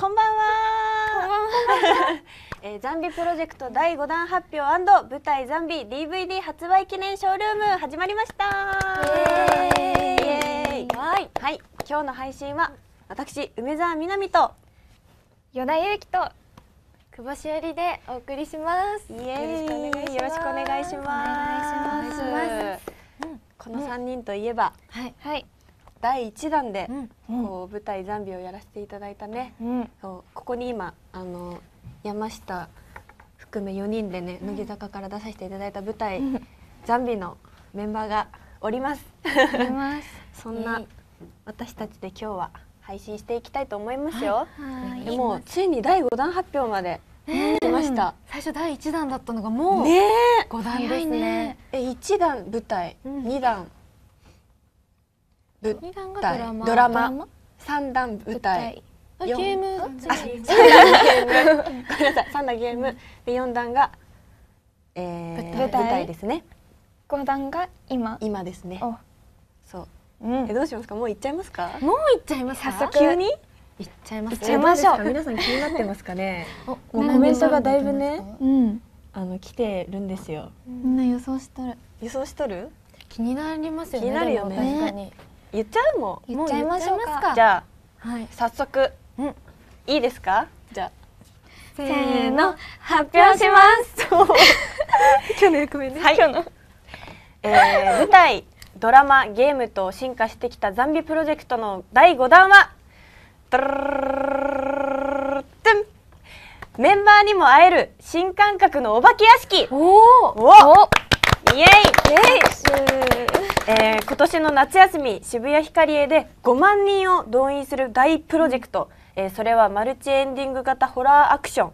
こんばんは。えーザンビプロジェクト第5弾発表舞台ザンビ DVD 発売記念ショールーム始まりました。はい、はい、今日の配信は私梅澤美波と与田祐希と久保しおりでお送りします。イエーイよろしくお願いしますよろしくお願いします。この3人といえば、はい。はい第1弾で、うん。こう舞台ザンビをやらせていただいたね。ここに今あの山下含め4人でね、乃木坂から出させていただいた舞台、ザンビのメンバーがおります。そんな私たちで今日は配信していきたいと思いますよ。はい。でもついに第5弾発表まで来ました。最初第一弾だったのがもうね五弾ですね。え、え1弾舞台、うん。2弾舞二弾が台ドラマ。ドラマ？3弾舞台。ゲーム？あ、次三段ゲーム。ごめんなさい、三段ゲーム。で、四段が、えー、舞台舞台ですね。五段が今？今ですね。おそう。うんえ、どうしますか？もう行っちゃいますか？もう行っちゃいますか？早速急に？行っちゃいます。行っちゃいましょう皆さん気になってますかね？おもうコメントがだいぶね、うんあの来てるんですよ。みんな予想しとる予想しとる？気になりますよね。気になるよね確かに。言っちゃう？も言っちゃいましょうか。じゃはいあ、。早速。うんいいですか？じゃあ。せーの発表します去年ごめんね。はい。えー、舞台、ドラマ、ゲームと進化してきたザンビプロジェクトの第5弾は、メンバーにも会える新感覚のお化け屋敷おお。おイエイえー今年の夏休み渋谷ヒカリエで5万人を動員する大プロジェクト、えーそれはマルチエンディング型ホラーアクション。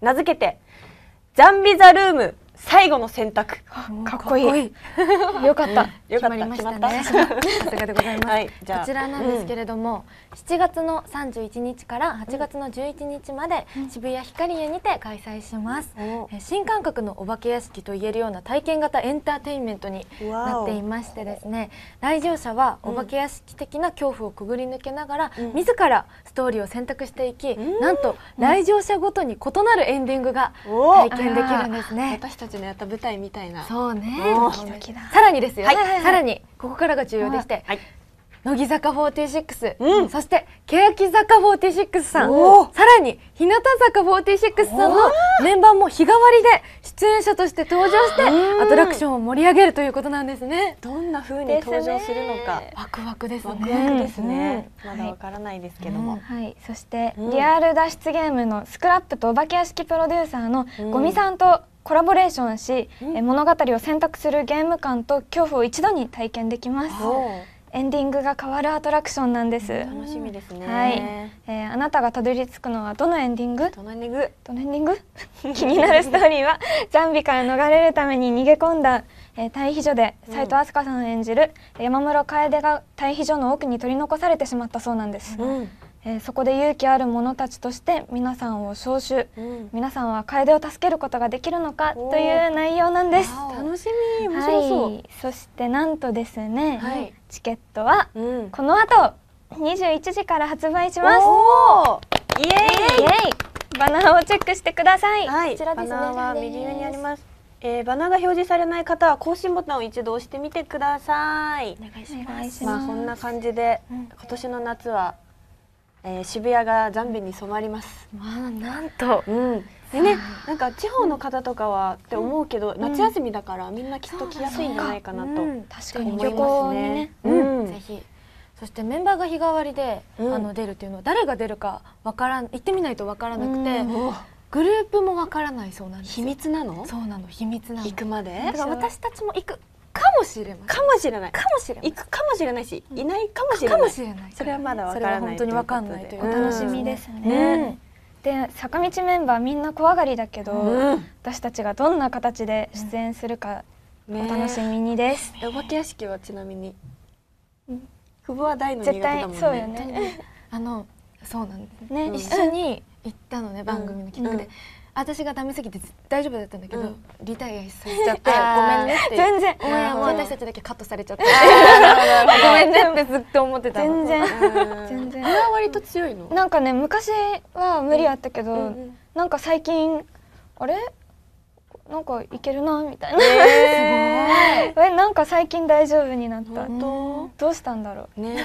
名付けて「ザンビ・ザ・ルーム。最後の選択」かっこいい。よかった。よかった。決まりました決まね。った。さすがでございます。こちらなんですけれども、7月の31日から8月の11日まで渋谷ヒカリエにて開催します。新感覚のお化け屋敷と言えるような体験型エンターテインメントになっていましてですね来場者はお化け屋敷的な恐怖をくぐり抜けながら、うん。自らストーリーを選択していき、うん。なんと来場者ごとに異なるエンディングがお。体験できるんですね。私たちのやった舞台みたいな。そうね。さらにですよ、はい。はい。はい。さらにここからが重要でして、はい乃木坂46、うん。そして欅坂46さん。さらに日向坂46さんのメンバーも日替わりで出演者として登場してうん。アトラクションを盛り上げるということなんですね。どんな風に登場するのか、ワクワクですね。ワクワクですね、うん。まだわからないですけども、はい。そしてうん。リアル脱出ゲームのスクラップとお化け屋敷プロデューサーのうん。ゴミさんとコラボレーションし、うん。え物語を選択するゲーム感と恐怖を一度に体験できます。おエンディングが変わるアトラクションなんです、楽しみですね、はい、えーあなたがたどり着くのはどのエンディング？どのエンディング？どのエンディング？気になるストーリーはザンビから逃れるために逃げ込んだ、えー退避所でうん。斉藤飛鳥さん演じる山室楓が退避所の奥に取り残されてしまったそうなんです、うんえーそこで勇気ある者たちとして皆さんを招集うん。皆さんは楓を助けることができるのかという内容なんです。楽しみ。面白そう、はい、そしてなんとですね、はい。チケットはうん。この後21時から発売します。イエイ。エイ。バナーをチェックしてください、はい。こちらです。ねバナーは右上にあります。えー、バナーが表示されない方は更新ボタンを一度押してみてください。お願いしおます。願いします。まあこんな感じで、うん。今年の夏は、えー、渋谷がザンビに染まります。まあなんと。うん。でね、なんか地方の方とかはって思うけど、夏休みだからみんなきっと来やすいんじゃないかなとうん確かに思い旅行ますにね。ね。ううん。ん。ぜひ。そしてメンバーが日替わりで、うん。あの出るっていうのは誰が出るかわからん行ってみないとわからなくて、グループもわからないそうなんです秘よ密なの？そうなの秘密なの。行くまで？だ？から私たちも行くかもしれません。かもしれない。かもしれません。行くかもしれないし、いないかもしれない。かもしれない。それはまだわそからない。れは本当にわかんないというお楽しみですうん。ね、で坂道メンバーみんな怖がりだけど、うん。私たちがどんな形で出演するかおね楽しみにです、えお化け屋敷はちなみに。うん、久保は大の苦手絶だもんね。対そうよね。あのそうなんです。ね、一一緒に行ったのね番組の企画で、うん私がダメすぎて大丈夫だったんだけど、うん。リタイアさせちゃって あー。ごめんねって全然。もう私たちだけカットされちゃって。ごめんねってずっと思ってたの。全然。うん。全然。これは割と強いのなんかね昔は無理やったけど、うんうん。なんか最近あれ？なんかいけるなみたいな、え えなんか最近大丈夫になった。どうしたんだろ当ね。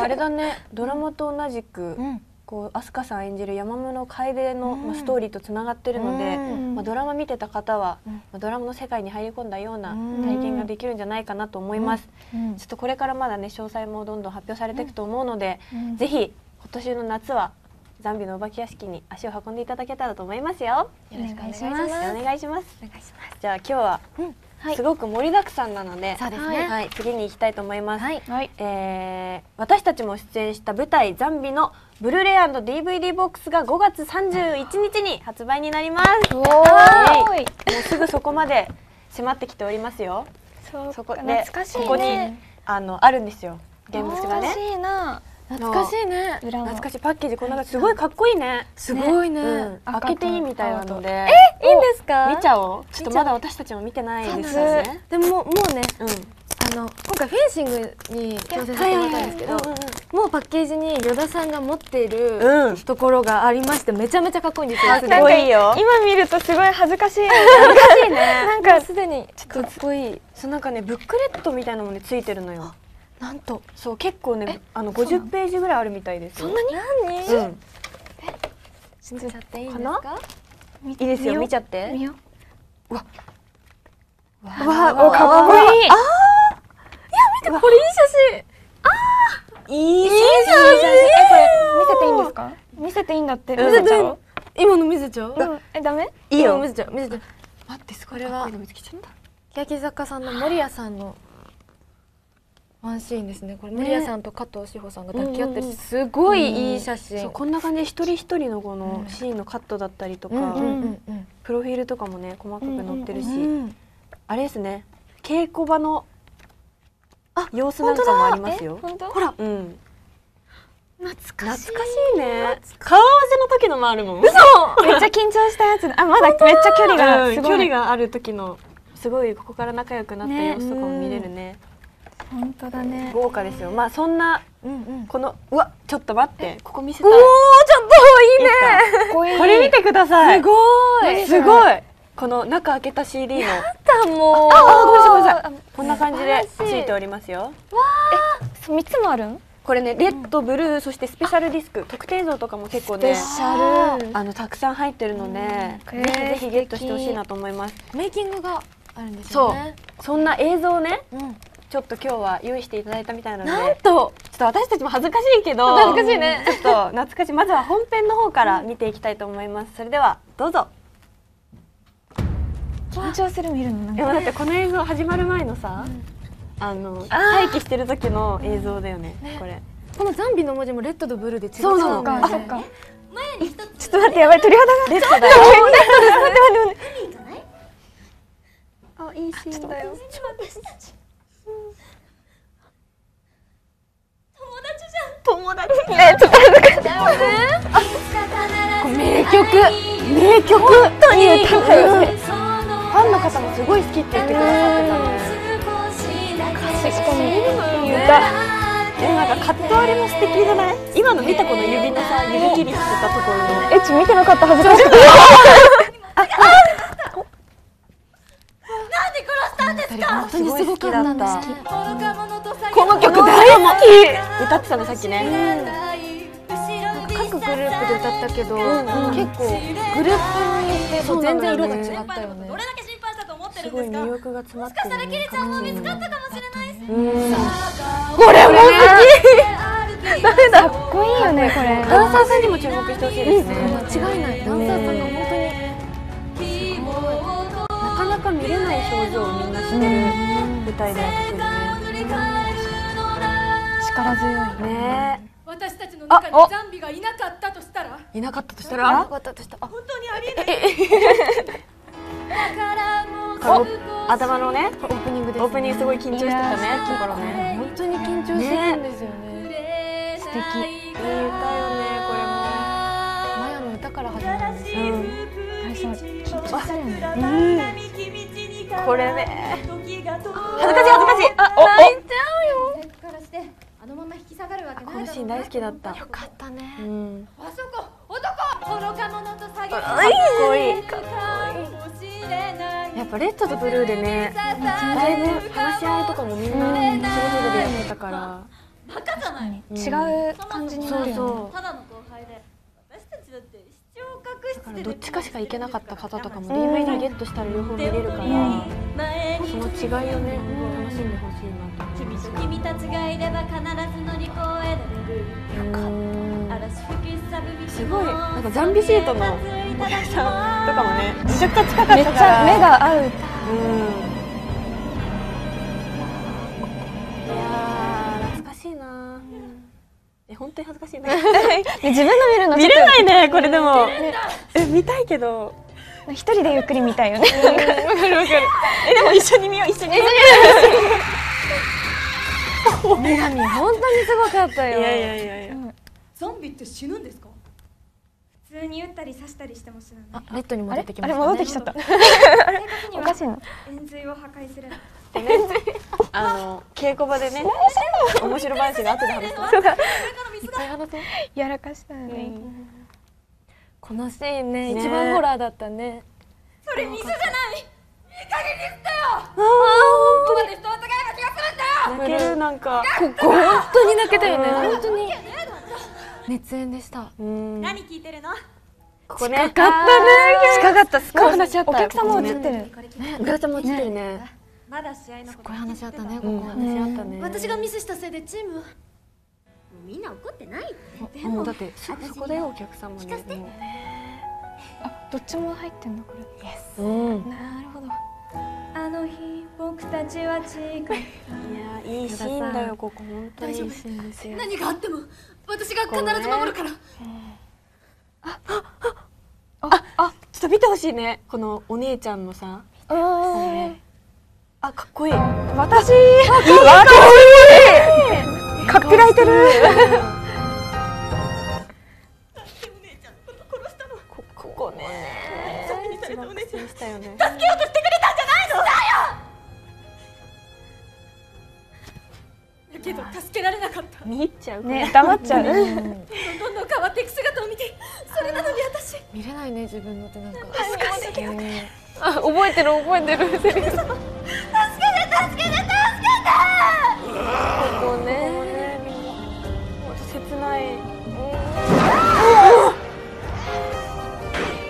あれだね。ドラマと同じくうんこう飛鳥さん演じる山室楓の、まあ、ストーリーとつながってるので、うん。まあ、ドラマ見てた方は、うん。まあ、ドラマの世界に入り込んだようなうん。体験ができるんじゃないかなと思います、ちょっとこれからまだね詳細もどんどん発表されていくと思うので、うん。ぜひ今年の夏はザンビのお化け屋敷に足を運んでいただけたらと思いますよ。よよろしくお願いしおますお願いします。お願いします。じゃあ今日はうん。はいすごく盛りだくさんなので、そうですね。はい、次に行きたいと思います、はい。はいえー私たちも出演した舞台「ザンビ」のブルーレイ &DVD ボックスが5月31日に発売になります。おはーい。もうすぐそこまで迫ってきておりますよ。そう。そこで懐かしいね。ここにあのあるんですよ。現物がね懐かしいね。懐かしいパッケージこんな感じすごいかっこいいね。すごいね。開けていいみたいなので。いいんですか？見ちゃおう。ちょっとまだ私たちも見てないですよね。でももうねうん。あの今回フェンシングに挑戦させてもらったんですけどもうパッケージに依田さんが持っているうん。ところがありましてめちゃめちゃかっこいいんですよ。かっこいいよ。今見るとすごい恥ずかしい懐 かしいね。なんかすでにかっこいい。そうなんかねブックレットみたいなのもねついてるのよなんとそう結構ねあの50ページぐらいあるみたいです。よそんなに？何うん。信じちゃっていいんですか？かいいですよ見ちゃって。見よう。わ。おかっこいい。これいい写真。いい写えこれ見せていいんですか？見せていいんだって。うん。見せちゃう？今の見せちゃう？うん。えダメ？いいよ。見せちゃう？見せちゃう？待ってすごこれはいこいいの見つけちゃった。欅坂さんの守屋さんのワンシーンですね。これ守屋さんと加藤志保さんが抱き合ってるすごいいい写真。こんな感じで一人一人のこのシーンのカットだったりとか、プロフィールとかもね細かく載ってるし、うんあれですね。稽古場の様子なんかもありますよ。ほら。うん。懐懐かしい。ね顔合わせの時のもあるもん。めっちゃ緊張したやつ。だあまだめっちゃ距離がうん距離がある時のすごいここから仲良くなったね様子とかも見れるね本当だね。豪華ですよ。まあそんなうんうん。このうわちょっと待って。ここ見せたい。おーちょっといいね。これ見てください。すごい。すごい。この中開けた CD の。たもう。あごめんなさいごめんなさい。あこんな感じでついておりますよ。そう三つもあるん？これねレッドブルーそしてスペシャルディスク。特典像とかも結構ねシャル。あのたくさん入ってるので、うん。ぜひぜひゲットしてほしいなと思います。メイキングがあるんですそうよね。そんな映像をね。うんちょっと今日は用意していただいたみたいなのでなんとちょっと私たちも恥ずかしいけど恥ずかしいね。ちょっと懐かしい。まずは本編の方から見ていきたいと思います。それではどうぞ。緊張する見るのなんか。だってこの映像始まる前のさ、あのあー。待機してる時の映像だよねこれ。このザンビの文字もレッドとブルーで違う。そうなのそっか。あそっか。ちょっと待ってやばい鳥肌が。レッドだよ。待って待って待って。あいいシーンだよ友達。ねちょっと恥ずかしい名曲名曲。本当に。歌ったよね。ファンの方もすごい好きって言ってくださってたねしかもいい歌でもなんかカット割りも素敵じゃない？今の見たこの指のさ指切りしてたところのえちょ見てなかった。恥ずかし くて本当にすごかった。た。この曲大好き歌ってたのさっきね。各グループで歌ったけど、んうん。結構グループによって全然色が違ったよね。どれだけ心配したと思ってすごいるんですか？魅力が詰まってる。ねキリちゃんも見つかったかもしれないですうん。これも誰かっこいいよねこれ。ダンサーさんにも注目してほしいですね。間違いない。ダンサーさんがかなか見れない表情をみんなしてる舞台では特に力強い。ね。ね私たちの中にあおザンビがいなかったとしたら？いなかったとしたならかったとしたあ本当にありえない。頭のねオープニングです、オープニングすごい緊張してたねところね。本当に緊張してるんですよね。素敵。いい歌よねマヤの歌から始まるんですこれもうん。さ緊張するよねこれね。恥ずかしい恥ずかしい。恥ずかしいあおおセットからしてあのまま引き下がるわけこのシーン大好きだった。よかったね。うん。あそこ男。愚か者と詐欺かっこいい。かもしれない。やっぱレッドとブルーでねだいぶ話し合いとかもみんなそれぞれでやってたから。バカじゃない？違う感じになるよね。そうそう。ただの後輩で私たちだって視聴覚室でだからどっちかしか行けなかった方とかも DVD ゲットしたら両方見れるからその違いをね楽しんでほしいなと思い君ますと君たちがいれば必ず乗り越える。嵐吹きさぶみすごい。なんかザンビシートのお客さんとか もねめちゃくちゃ近かっためっちゃ目が合う。うん。いや本当に恥ずかしいな で自分の見るの見っれないねこれでも。え見たいけど。と一人でゆっくり見たいよね。わかるわかる。えでも一緒に見よう一緒に見よ 女神本当にすごかったよ。ういやいやいやいや。ゾンビって死ぬんですか？普通に撃ったり刺したりしても死なないあレッドに戻ってきましたね。戻ってきちゃった。おかしいな円髄を破壊するあの稽古場でね。面白話が後で話すそうだいっぱい話そう。やらかしたよねこのシーンねね。一番ホラーだったね。それ水じゃない。本ここで人を疑えば気がするんだよ当に。泣けるなんか。ここ本当に泣けたよね。本当に。熱演でした。うん。何聞いてるの？ここね。近かったね。近かった。すごい。話し合ったお客さんも映ってる。これ聞いてグラちゃんも映ってるねまだ試合のことこういう話あったねこうん。こ話し合ったね。私がミスしたせいでチームは。みんな怒ってない。ってもうだってそそこだよお客さんもねもう。あどっちも入ってんのこれ。うん。なるほど。あの日僕たちは違ういやいいシーンだよここ本当に。いいシーンですよ。何があっても私が必ず守るから。あちょっと見てほしいね。このお姉ちゃんのさああかっこいい。私？かっぴらい。てるこここね。一番苦戦したよねけど助けられなかった。見入っちゃうね黙っちゃう。どんどん変わっていく姿を見てそれなのに私見れないね自分のってなんか恥ずかしいよねあ覚えてる覚えてるセリフ助けて助けて助けてここねねもっと切ない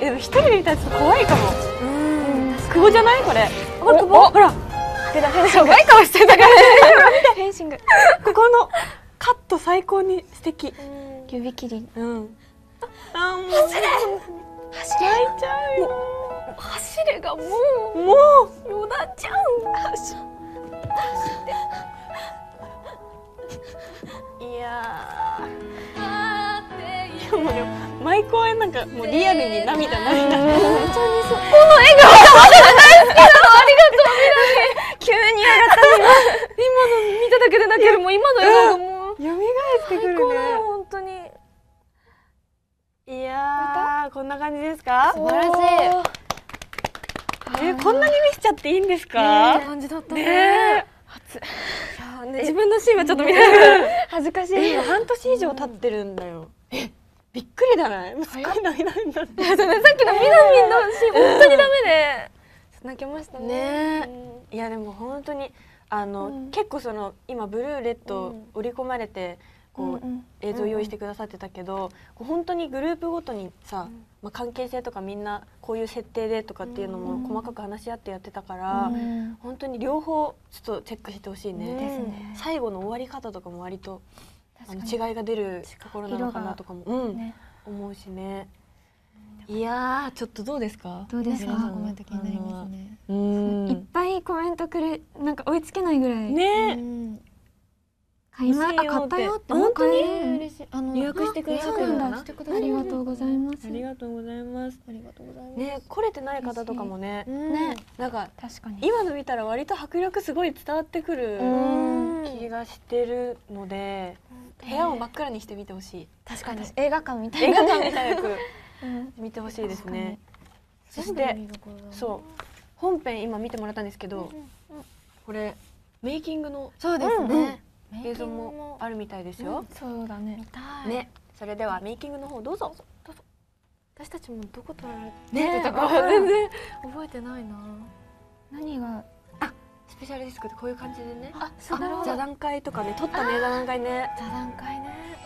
えでも一人で見たらちょっと怖いかもうん久保じゃないこれお久保ほら出たフェンシング顔してたからフェンシング。ここのカット最高に素敵。指切り。うん。あもう走れ走れ。泣いちゃうよ。走れがもう。もう。よだちゃん。いやあって。いいーもうね毎公演なんかもうリアルに涙涙急に上がった見ただけで泣けるもう今の映像がもう蘇ってくるね本当に。いやーこんな感じですか？素晴らしい。えこんなに見せちゃっていいんですか？感じだったね。自分のシーンはちょっと見ない恥ずかしい。え半年以上経ってるんだよ。えびっくりだね。すごい涙になってさっきのみなみんのシーン本当にダメで泣けましたね。ね。いやでも本当にあの、うん。結構その今ブルーレッドうん。織り込まれてこう、うんうん。映像用意してくださってたけど、こう本当にグループごとにさ、まあ、関係性とかみんなこういう設定でとかっていうのも細かく話し合ってやってたから、うん。本当に両方ちょっとチェックしてほしいね。ね。最後の終わり方とかも割とあの違いが出るところなのかなとかも、思うしね。いやーちょっとどうですか？どうですか？コメント気になりますね。いっん。ぱいコメントくれなんか追いつけないぐらい。ね。うん。買いま買ったよって本当に？嬉しい。あの予約してくださってる。のかなしてくださありがとうございます。ありがとうございます。ありがとうございます。ね来れてない方とかもね、ね。なんか確かに。今の見たら割と迫力すごい伝わってくるうん。気がしてるので、部屋を真っ暗にして見てほしい。確かに。映画館みたい映な画館みたいくうん見てほしいですね。そしてそう。本編今見てもらったんですけど、これメイキングのそうですね、映像もあるみたいですよ、そうだね。ね。それではメイキングの方どうぞ。私たちもどこ撮られね。てたか全然。覚えてないな。何が？スペシャルディスクってこういう感じでね。あそうだ。座談会とかね撮ったね座談会ね。座談会ね。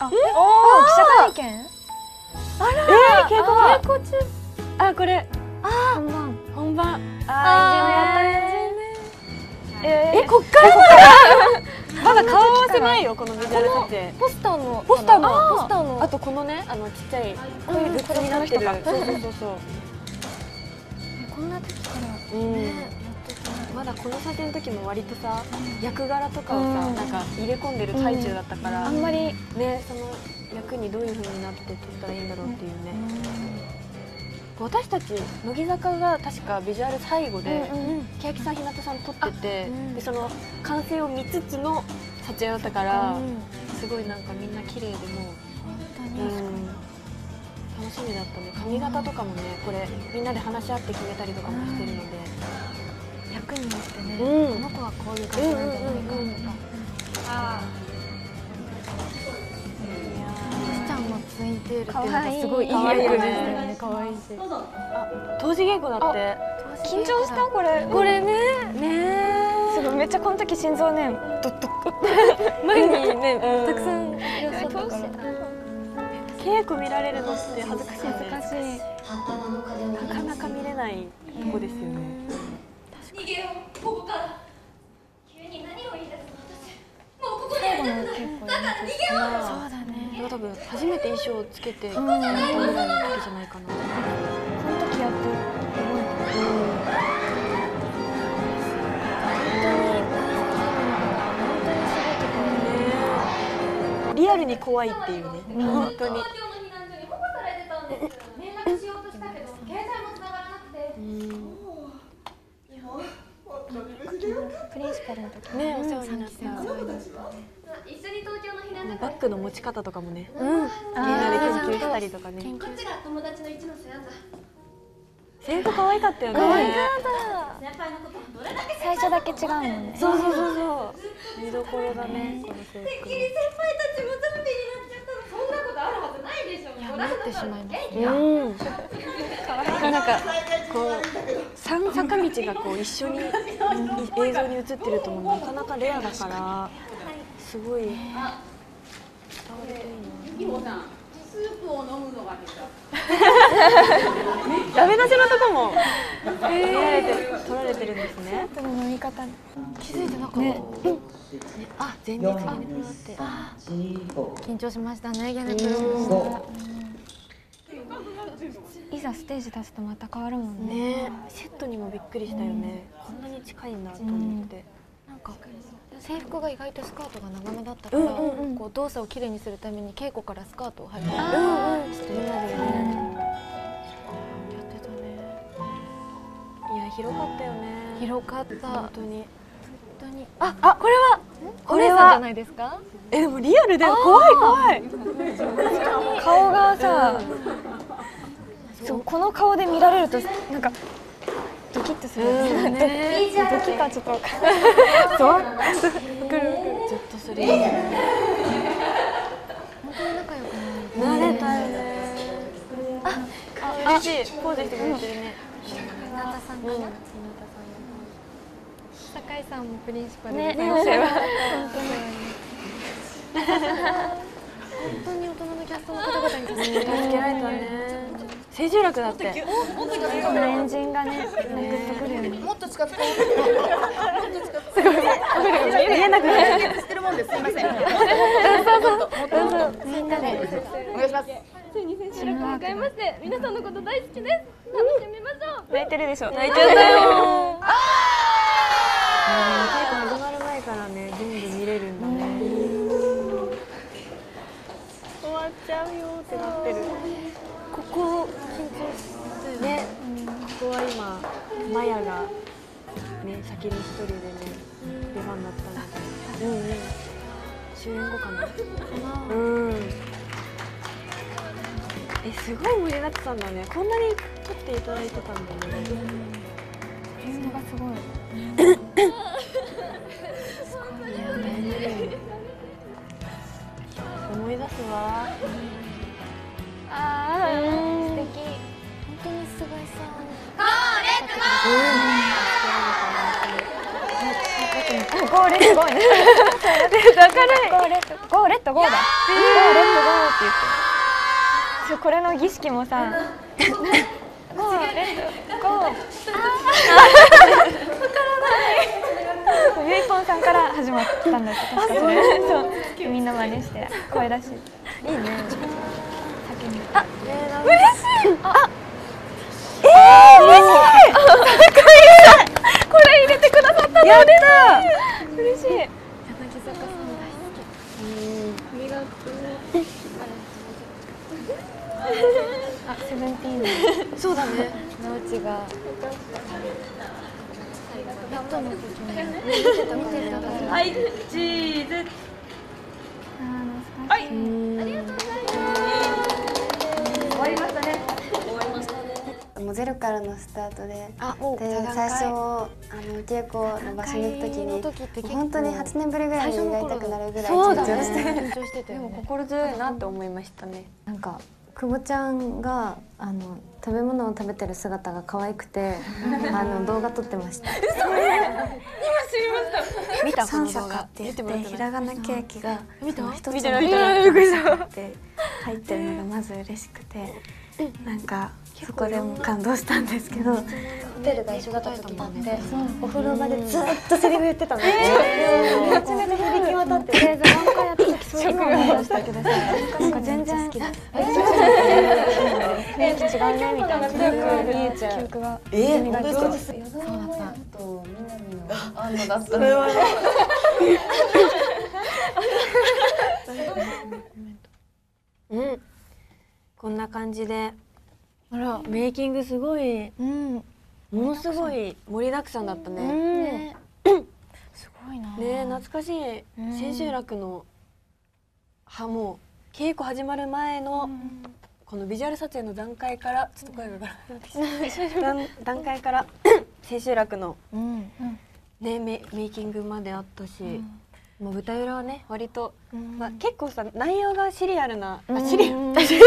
あおお記者会見？えー、稽古は稽古中あこれ。本番。本番。ああー。いじめやったね。ええこっから？まだ顔合わせないよこのビジュアル撮影ポスターのポスターの？ポスターのあとこのねあのちっちゃいこういうグッズになってる。そうそうそうそう。こんな時からうん。まだこの撮影の時も割とさ役柄とかをさうん。なんか入れ込んでる最中だったからあんまりねその役にどういう風になって撮ったらいいんだろうっていうね。私たち乃木坂が確かビジュアル最後で欅さん日向さん撮っててでその完成を見つつの撮影だったからすごいなんかみんな綺麗でもううん。楽しみだったね。髪型とかもねこれみんなで話し合って決めたりとかもしてるので。役によってね、うん。この子はこういう感じなんじゃないかとか、ツインテールっていうのがすごいい。い役で可愛いよね。可愛いし同時稽古だって。緊張した？これ。これね。ね。すごい。めっちゃこの時心臓ねドッド前 にね、うん。たくさんいらっしゃったから。稽古見られるのって恥ずかしい恥ずかしいなかなか見れないとこですよね。逃げようここから。急に何を言い出すの？私。もうここにい。るの結構だから逃げよう。そうだねこれは多分初めて衣装をつけてやったぐらいの時じゃないかな。この時やっと覚リアルに怖いっていうね本当に東京の避難所に保護されてたんです連絡しようとしたけど携帯も繋がらなくてプリンシパルの時。ねお世話になった一緒に東京の避難所バッグの持ち方とかもねうん。みんなで研究したりとかね。こっちが友達の一ノ瀬なんだ。制服可愛かったよね。先輩のことどれだけ最初だけ違うもんね。そうそうそうそう。見どころだねこの制服先輩たちもゾンビになっちゃったの。そんなことあるはずないでしょ。いやなってしまいます。うん。なんかこう三坂道がこう一緒に い映像に映ってるともなかなかレアだからすごい。伝わるといいなダメ出しのとこも撮られて撮られてるんですねその飲み方気づいてなかった、ねあ前日にねこうやって緊張しましたねギャネプロいざステージ立つとまた変わるもんねねセットにもびっくりしたよねこんなに近いんだと思ってなんか制服が意外とスカートが長めだったから、こう動作をきれいにするために稽古からスカートを履いてやうんうん。してみんなでねってたねいや広かったよね広かった本本当に当にああこれはこれはじゃないですかえでもリアルで怖い怖い顔がさ、そうこの顔で見られるとなんかとする、うん。ねドキかちょっとわかん。ないゾッとするね本当に仲良くなれたよねあ嬉しいポーズしてくれてるね日向さん。かな、うん。酒井さん。もプリンシパルねで先生は本当に大人のキャストの方々に助けられたね清重楽だって。このエンジンがねグッとくる。よね見えなくなる。みんなで。チームワー。クがして皆さんのこと大好きです楽しみましょう泣いてる。でしょ泣いちゃったよ稽古始まる。前からね全部見れる。んだね終わっちゃうよってなってるしてね、ここは今マヤがね先に一人でね出番だったので。うんうん。終演後かな。うん。S すごい盛りだくさんだね。こんなに撮っていただいてたんだね。映像がすごい。思い出すわ。あー素敵本当にすごい。さゴーレットゴーねだからゴーレットゴーレットゴーだゴーレットゴーって言ってそうこれの儀式もさゴーレットゴーゆい。ぽんさんから始まったんだって確かそれそうみんな真似して声出しい。い。ね叫んであええ、嬉しいこれ入れてくださったのやった嬉しいあ、セブンティーンのそうだね直ちがペットの時に見てた見てたはい。チーズあ懐かしいもうゼロからのスタートでで最初あの稽古の場所に行く時に本当に8年ぶりぐらいに胃が痛くなるぐらい緊張して緊張してたよね。心強いなって思いましたね。なんか久保ちゃんがあの食べ物を食べてる姿が可愛くて あの動画撮ってました。見たこ三の動画。坂って言ってひらがなケーキが見た？一つの見てる一つって入ってるのがまず嬉しくて。なんかそこでも感動したんですけど。ホテルが一緒だった時もあってお風呂場でずっとセリフ言ってたの。めちゃめちゃ響き渡って。て何回やった時そういうの思いましたけどさなんか全然雰囲気違うねみたいな。記憶見えちゃう。記憶が。えー、蘇って本当ですか？うん。こんな感じであらメイキングすごい。うん。ものすごい盛りだくさんだったね、ね。すごいな。ね懐かしい。千秋楽のはもう稽古始まる前のこのビジュアル撮影の段階からちょっと声がガラガラってきた段段階から 千秋楽のうん。ねメメイキングまであったし、もう舞台裏はね割と、まあ、結構さ内容がシリアルな、あシリアル。シリ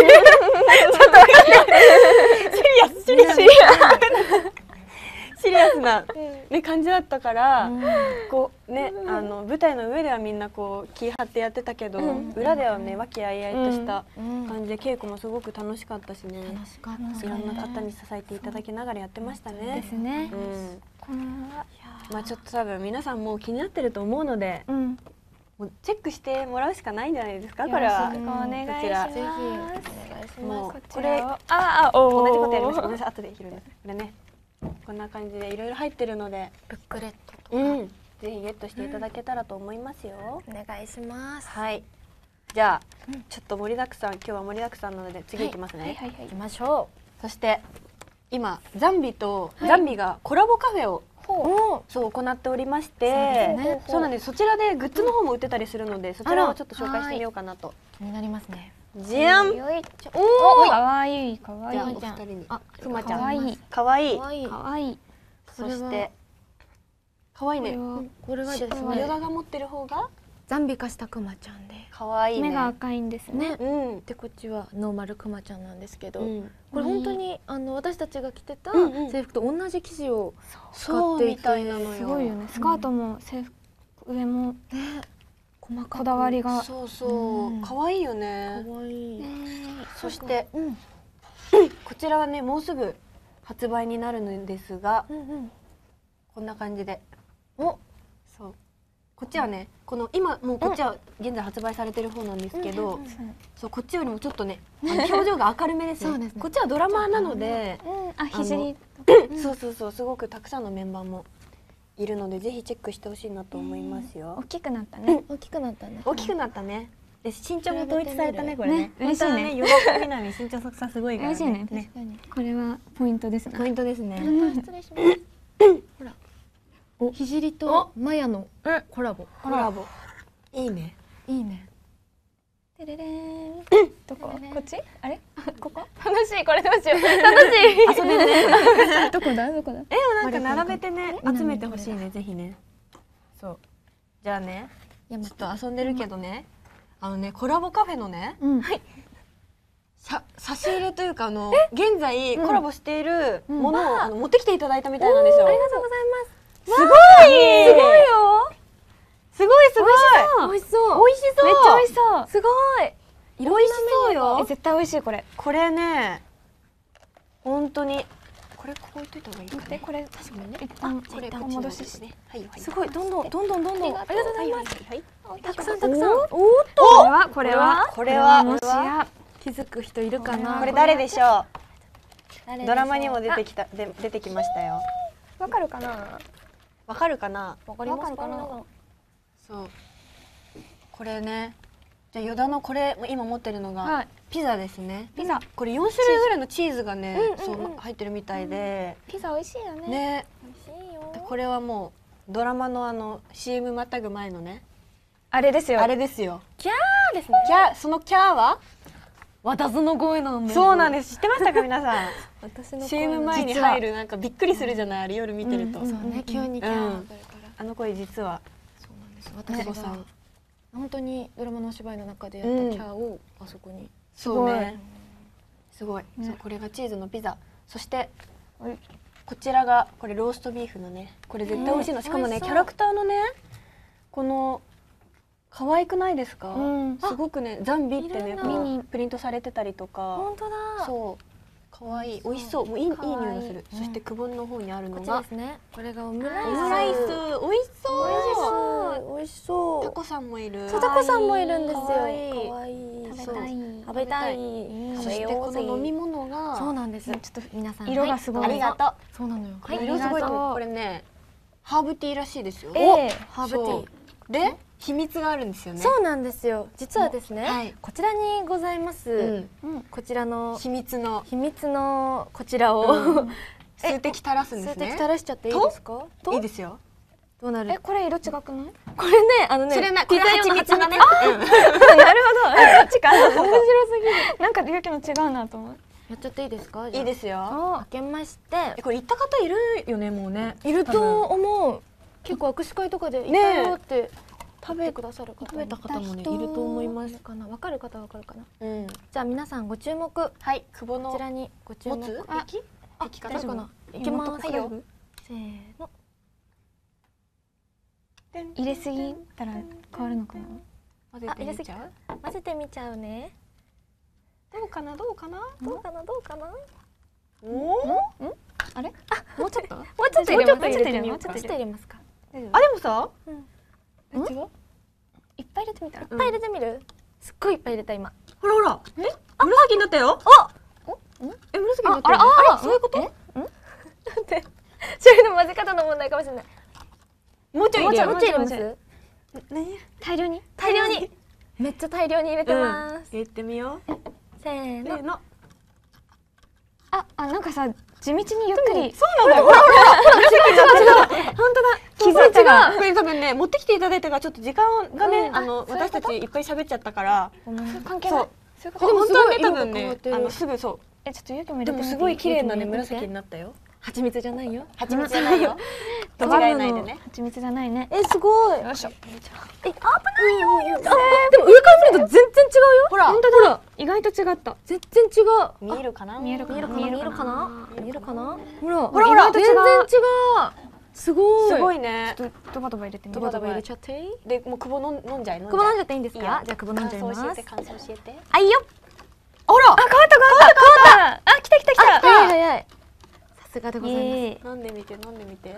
アス。シリアス シリアスな、ね、感じだったから、こうねあの舞台の上ではみんなこう気張ってやってたけど、裏ではね和気あいあいとした感じで稽古もすごく楽しかったしね、楽しかった。いろんな方に支えていただきながらやってましたね。ですね。うん。まあちょっと多分皆さんもう気になってると思うので、うん。もうチェックしてもらうしかないんじゃないですか？これは。お願いしまお願いしもうこれああお同じことやりました。ごめんなさい。後で拾います。これねこんな感じでいろいろ入ってるので、ブックレットとうん、ぜひゲットしていただけたらと思いますよ。お願いします。はい。じゃあ、ちょっと盛りだくさん。今日は盛りだくさんなので次行きますね。はいはいはい。行きましょそして今ザンビと、ザンビがコラボカフェをそう行っておりまして。ね。そうなんです。そちらでグッズの方も売ってたりするのでそちらをちょっと紹介してみようかなと。気になりますねじゃんよいおかわいいかわい。いじゃあお二人に。あくまちゃん。かわい。いかわい。い可愛い。かわい。いそしてかわいいね。これはですヨねガが持ってる方がザンビ化したクマちゃんで。かわいいね。目が赤いんですね。ね。うん。でこっちはノーマルクマちゃんなんですけど、うん。これ本当にあの私たちが着てた制服と同じ生地を使っていて。たいなのよ。すごいよね。スカートも制服上も細かく。こだわりがそうそう。うん。かわいいよね。可愛い。そしてうん。こちらはねもうすぐ発売になるんですがこんな感じで。お。そう。こっちはねこの今もうこっちは現在発売されてる方なんですけど、そうこっちよりもちょっとね 表情が明るめですね。こっちはドラマーなので、うんあ肘そうそうそうすごくたくさんのメンバーもいるのでぜひチェックしてほしいなと思いますよ。大、きくなったね。大きくなったね。大きくなったね。で身長も統一されたねこれね。ね。嬉しいね。本当はね横みなみ身長差さすごいから嬉しいね。確かに。これはポイントですねポイントですね、失礼します。ほら。お。ひじりとマヤのコラボ。コラボ。いいね。いいねてれれん。どこ？こっち？あれ？ここ？楽しいこれどうしよう。楽しい。遊べるねどこだどこだ。絵をなんか並べてね集めてほしいねぜひね。そう。じゃあねいやちょっと遊んでるけどね。あのねコラボカフェのねうん。さ差し入れというかあの現在コラボしているものをあ。の持ってきていただいたみたいなんですよ。ありがとうございます。すごい。すごいよすごいすごい美味しそう。美味しそう。めっちゃ美味しそうすごい美味しそうえよ絶対美味しいこれ。これね本当にこれここ置いといた方がいいかねでこれ確かにね。一旦これこれこっち戻し。してね。はいよはい。よすごいどんどんどんどんどんどん。ありがとうございます。はいはいたくさんたくさん。これはこれはこれはもしや気づく人いるかな。これ誰でしょう？う？ドラマにも出てきたで出てきましたよ。わかるかな？わかるかな？わかりますか？わかるか？なそう。これね。じゃあ依田のこれ今持ってるのがはい。ピザですね。ピザ。これ4種類ぐらいのチーズがねうんうんそううん入ってるみたいで。ピザ美味しいよね。ね。美味しいよ。でこれはもうドラマのあの CM またぐ前のね。あれですよ。あれですよ。キャーですね。キャそのキャーは？私の声なんそうなんです。知ってましたか？皆さん。私の声 CM 前に入るなんかびっくりするじゃない？あれ夜見てると、そうね急にキャーが来るから。あの声実は私が保さん。本当にドラマのお芝居の中でやうん。ったキャーをあそこに。そうね。すごい、ね。そうこれがチーズのピザ。そしてはい。こちらがこれローストビーフのね。これ絶対美味しいの、うんしかもねキャラクターのねこの可愛くないですか、うん。すごくねザンビってねプリントされてたりとか。本当だ。そう可愛い。美味しそう。もういいい。い匂いがする、うん。そしてくぼんの方にあるこっちのがですね。これがオムライス。オムライス。美味しそう。美味しそう。美味しそう。タコさんもいる。そうタコさんもいるんですよ。可愛い。い。食べそう。たい。食べたい。そしてこの飲み物が。そうなんです。ちょっと皆さん色がすごい。ありがとう。そうなのよ。これ色すごいこれねハーブティーらしいですよ。ええ。ハーブティー。で秘密があるんですよね。そうなんですよ。実はですね、はい。こちらにございます、うん。こちらの秘密の。秘密のこちらを、うん。数滴垂らすんですね。数滴垂らしちゃっていいですか？と？いいですよ。どうなる？えこれ色違くない？これねあのねそれなこれ蜂蜜がね。うん。なるほど。えどっちか。面白すぎる。なんか勇気の違うなと思う。やっちゃっていいですか？いいですすよ開けまして。えこれ行った方いるよねもうね。いると思う。結構握手会とかでいたよって食べてくださる方食べた方もねいると思います。かなわかる方わかるかなうん。じゃあ皆さんご注目。こはい久保のちらにご注目。持つあ液あ大丈夫かな？いきます？はいよ。せーの。入れすぎ？たら変わるのかな？混ぜてみちゃう混ぜてみちゃうね。どうかな？どうかな？どうかな？どうかな？お？おあれ？もうちょっと？もうちょっと入れます。もうちょっと入れてみようか。もうちょっと入れますか。あでもさ違う？いっぱい入れてみたら？いっぱい入れてみる？すっごいいっぱい入れた今。ほらほら。え？紫になったよ。あえ？紫になったよああそういうこと？それの混ぜ方の問題かもしれない。もうちょい入れもうちょい入れます。何大量に？大量に？めっちゃ大量に入れてます、入れてみよう。せーの。ああなんかさ地道にゆっくり。そうなのよ。ほらほら紫 になってる本当だ。気づいたらこれ多分ね持ってきていただいたからちょっと時間がね、うんあの私たちいっぱい喋っちゃったから。関係ない。本当はね多分ねあのすぐそえちょっと勇気もでもすごい綺麗なね紫になったよ蜂蜜じゃないよ。蜂蜜じゃないよ。う ん間違えないでね。蜂蜜じゃないね。えすごい。よいしょ。え危ないよ。あでも上から見ると全然違うよ。ほら。本当だ意外と違った。全然違う。見えるかな？見えるかな？見えるかな？見えるかな？ほらほらほら全然違う。すごい。すごいね。ちょっとドバドバ入れてみる？ドバドバ入れちゃってでもう久保飲ん飲んじゃい。久保飲んじゃっていいんですか？じゃあ久保飲んじゃいます。感想教えて感想教えて。あいいよ。あら。変わった変わった変わった。あ来た来た来た。早い早い。さすがでございます。飲んでみて飲んでみて。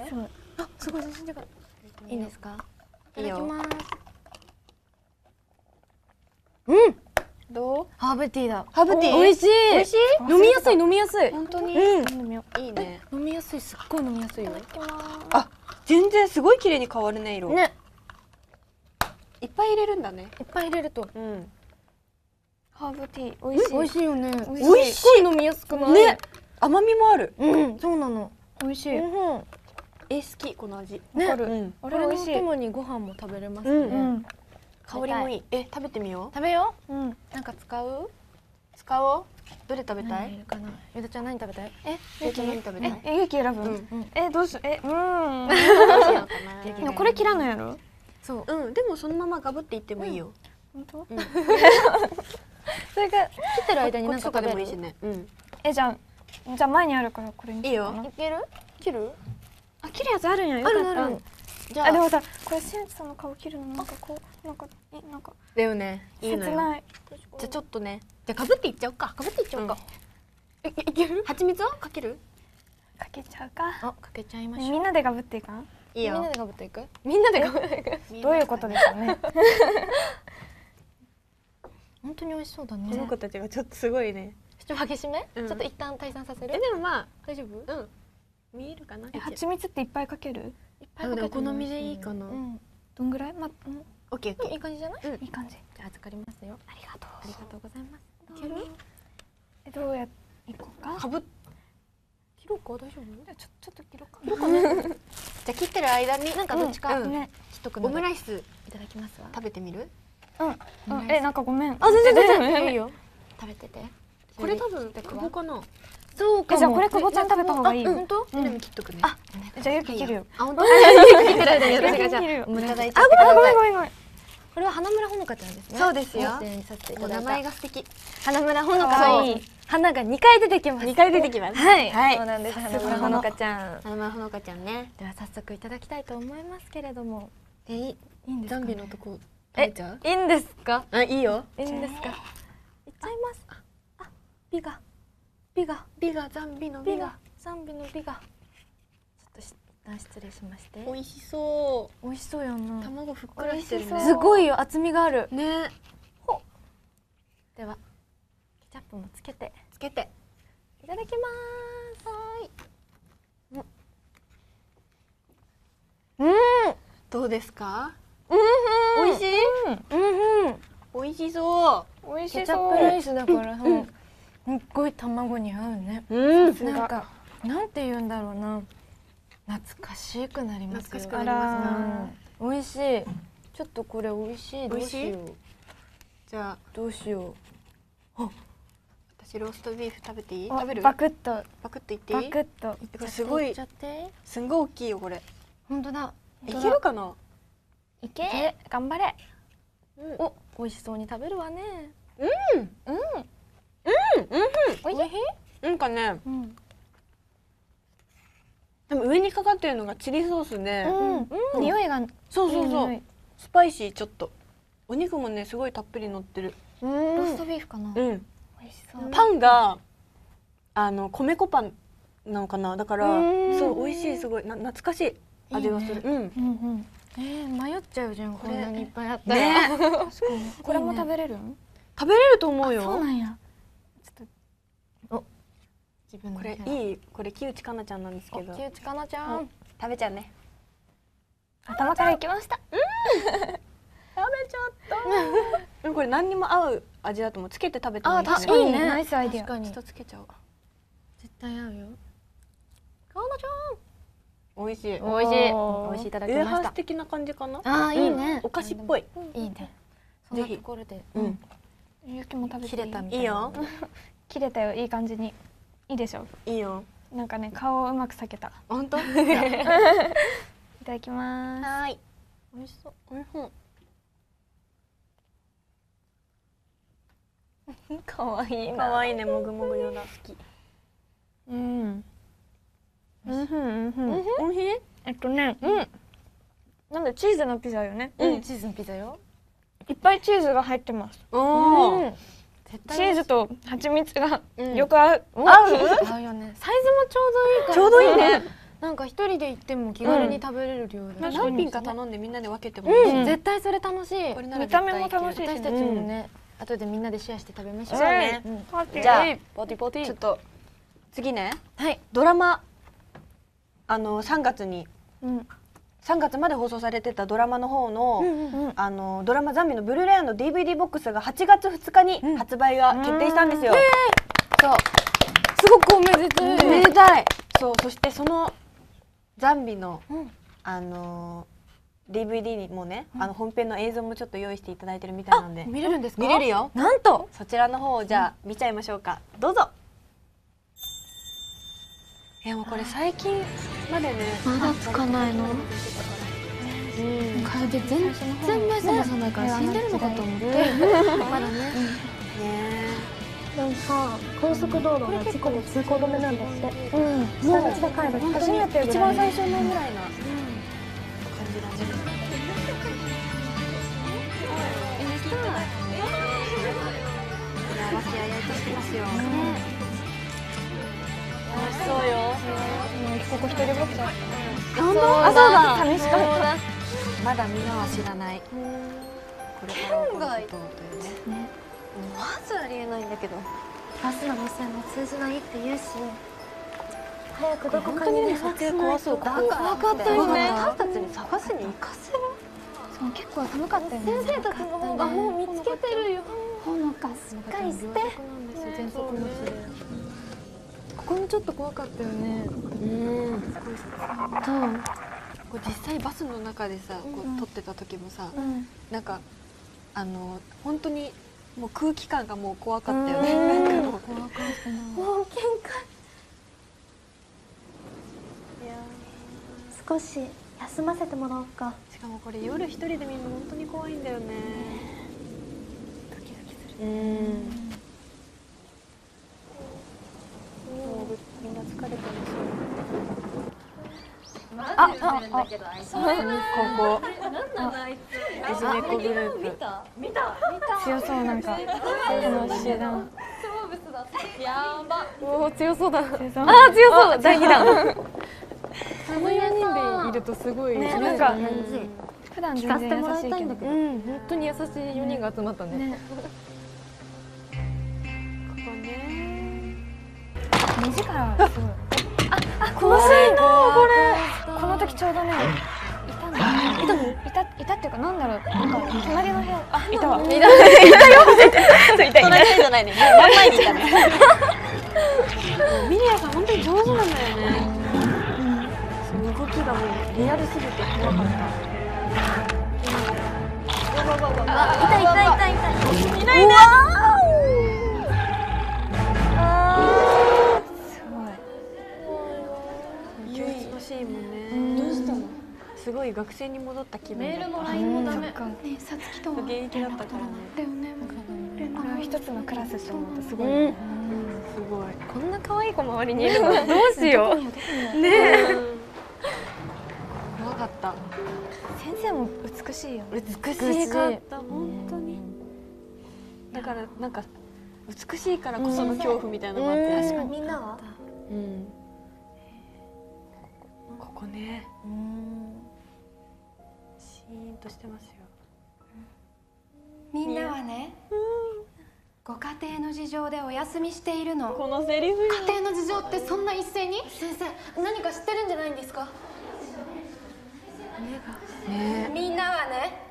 あすごい全然違ういいんですか？いただきます。うん。どう？ハーブティーだ。ハーブティー？美味しい。美味しい？飲みやすい飲みやすい。本当に？うん。いいね。飲みやすいすっごい飲みやすいよ。あ全然すごい綺麗に変わるね色。ね。いっぱい入れるんだね。いっぱい入れると。うん。ハーブティー美味しい。美味しいよね。美味しい。すっごい飲みやすくない？ね甘みもある。うん。そうなの。美味しい。うん。え好きこの味。ね。わかる。うん。これのおこれ美味しい。供にご飯も食べれますうんねうん。香りもいい。え食べてみよう。食べよう。ん。うなんか使う？使おう。どれ食べたい？かな。ゆだちゃん何食べたい？えゆうき。何食べたい？えゆうき選ぶ、うん。うんえどうすえうーんこれ切らんのやろ？そう。うん。でもそのままガブっていってもいいよ。本当？うん。それが切ってる間にこっちとかで何か食べるもいいしね。うん。えじゃあじゃあ前にあるからこれにいいよ。いける？切る？あ切るやつあるんや。よあかった。るある。じゃあ。あでもさこれ新内さんの顔切るのなんかこうなんかえなんかだよね。いいのよ。切ない。じゃあちょっとね。じゃあガブっていっちゃおうか。かぶっていっちゃおうか、えいける？蜂蜜をかける？かけちゃうか。あかけちゃいましょう。みんなでガブっていいかいいよ。みんなでかぶっていく？みんなでガブってどういうことですかね？本当に美味しそうだね。この子たちがちょっとすごいねちょっと激しめ、うん。ちょっと一旦退散させえるでもまあ大丈夫？うん。見えるかな？え蜂蜜っていっぱいかける？いっぱあでもかけお好みでいいかな。うん。どんぐらい？まうん。オッケーオッケいい感じじゃない？いい感じ。じゃあ預かりますよ。ありがとう。ありがとうございます。いけるえどうやいこうか？ーかぶ切ろうか？大丈夫？じゃあちょちょっと切ろうか。じゃあ切ってる間になんかどっちかうん。ね切っとくオムライス。いただきますわ。食べてみる？うん。うん。えなんかごめん。あ全然全然えいいよ食べててこれ多分久保かな。そうえじゃあこれ久保ちゃん食べた方がいいあ本当？えでも切っとくね。あじゃあゆき切るよ。あ本当？切ってる間に私がじゃ切るよあいただいあちゃってください。ごめんごめんごめんこれは花村ほのかちゃんですね。そうですよ。名前が素敵。花村ほのかい花が二回出てきます。二回出てきます。はい、はい。そうなんです。花村ほのかちゃん。花村ほのかちゃんね。では早速いただきたいと思いますけれども。えいいいんですか、ザンね、ビのとこ食えべちゃう？いいんですか？あいいよ。いいんですか？いっちゃいますあ美が美が美がザンビの美がザンビの美がちょっと失礼しまして。美味しそ美味しそうやんうな。卵ふっくらしてるね。すごいよ厚みがある。ね。ではケチャップもつけて。つけて。いただきます。はい。どうですか？うん。美味しい？うん。うん。美味しそ美味ケチャップライスだからさ、すっごい卵に合うね。ううん。なんかなんて言うんだろうな。懐かしくなりますよ。懐かしくなります美味しい。ちょっとこれ美味しい。どうしよう。じゃあ。どうしよ私ローストビーフ食べていい？お食べる？バクッと。パクッといっていい？バクッと。うこれすごいすんごい大きいよこれ。本当だ。いけるかな？いけ。頑張れ。お美味しそうに食べるわねおいしい？なんかねうん。でも上にかかってるのがチリソースでうん。匂いがそうそうそいうい。スパイシーちょっと。お肉もねすごいたっぷり乗ってる。ローストビーフかな。うん。美味しそう。パンがあの米粉パンなのかな。だからうん。そう美味しいすごい。な懐かしい。味がする。うん。うんうん。えー、迷っちゃうじゃんこんなにいっぱいあったね。ら、これも食べれる？ん食べれると思うそうよなんや自分のこれいいこれ木内かなちゃんなんですけど。お木内かなちゃん。食べちゃうね。頭からいきました。食べちゃった。でもこれ何にも合う味だと思う。つけて食べてもいい確かですね。にナイスアイディア確かに。ちょっとつけちゃおう。絶対合うよ。かなち美味しい。ゃん美味しい。美味しい。い。ただきました的な感じかな。あーいいね。うんお菓子っぽい。いいね。そんなところで。うん。ゆも食べて切れたみたいいいよ切れたよ。いい感じにいいでしょ？いいよ。なんかね顔をうまく避けた。本当？いただきます。はい。美味しそう。うんう。ん かわいい可愛いね。もぐもぐよだ。好き。うん。うん。ふん。うん。おいしい？えっとねうん。なんでチーズのピザよね？うん。チーズのピザよ。いっぱいチーズが入ってます。おお絶チーズと蜂蜜がうん。よく合う？合う？合うよね。サイズもちょうどいいから。ちょうどいいね。なんか一人で行っても気軽に食べれる量だよ何品か頼んでみんなで分けてもいいしうん絶対それ楽しい。これなら見た目も楽しいし私たちもね。後でみんなでシェアして食べましょう。ね。じゃあポティポティ。ちょっと次ね。はい。ドラマあの3月にうん3月まで放送されてたドラマの方の、うんあのドラマ「ザンビ」のブルーレイの DVD ボックスが8月2日に発売が決定したんですよ。そう。すごくおめでたい。おめでたい。そうそしてそのザンビの、うん。あの DVD にもね、あの本編の映像もちょっと用意していただいてるみたいなんで。見れるんですか？見れるよ。なんと。そちらの方をじゃあ見ちゃいましょうか。どうぞいやもうこれ最近までねまだつかないの？うん。楓全然目覚まさないから死んでるのかと思って。まだね。ねなんか高速道路が事故で通行止めなんだって。うん。下道で帰る初めてぐらい一番最初のぐらいな。感じだね和気あいあいとしてますよ楽しそうよ。ここ一人ぼっちゃ本当あそうだ。寂しかった。まだ。みんなは知らない。これから起こることというね。まずありえないんだけど。バスの路線も通じないって言うし。早くどこかに連絡しないとだから怖かったよね私たちに探しに行かせるそう結構寒かったよね。先生たちの方がもう見つけてるよ。ほのかしっかりして全速無視でここもちょっと怖かったよね。うん。そう。こう実際バスの中でさこう撮ってた時もさなんかあの本当にもう空気感がもう怖かったよね。なんかもう。もう限界少し休ませてもらおうか。しかもこれ夜一人で見るの本当に怖いんだよね。ドキドキする。うんもうみんな疲れてますよあああここいじめっ子グループ見た、見た強そうなんかこの集団おお強そうだあ強そう第二弾この4人でいるとすごいなんか普段全然優しいけどうん本当に優しい4人が集まったね目力すごいああこのシーンだこれ。この時ちょうどねいたの。いたのいたいたっていうかなんだろう。なんか隣の部屋。あいた。わいたいたよ。いたいた隣じゃないね真ん前にいたねミリアさん本当に上手なんだよね。動きがもうリアルすぎて怖かった。痛い痛い痛い痛いいないねす唯一のシーンもね。どうしたの？すごい学生に戻った気分メールも LINE もダメ。ねえさつきとは現役だったからね。だよねこれは一つのクラスって思うとすごい。ねすごい。こんな可愛い子周りにいるの？どうしよう。ね。怖かった。先生も美しいよね。美しかった本当に。だからなんか美しいからこその恐怖みたいなのもあって。確かに。みんなは？うんここね。シーンとしてますよ。みんなはねご家庭の事情でお休みしているの。このセリフよ。家庭の事情ってそんな一斉に？先生何か知ってるんじゃないんですか？ね。みんなはね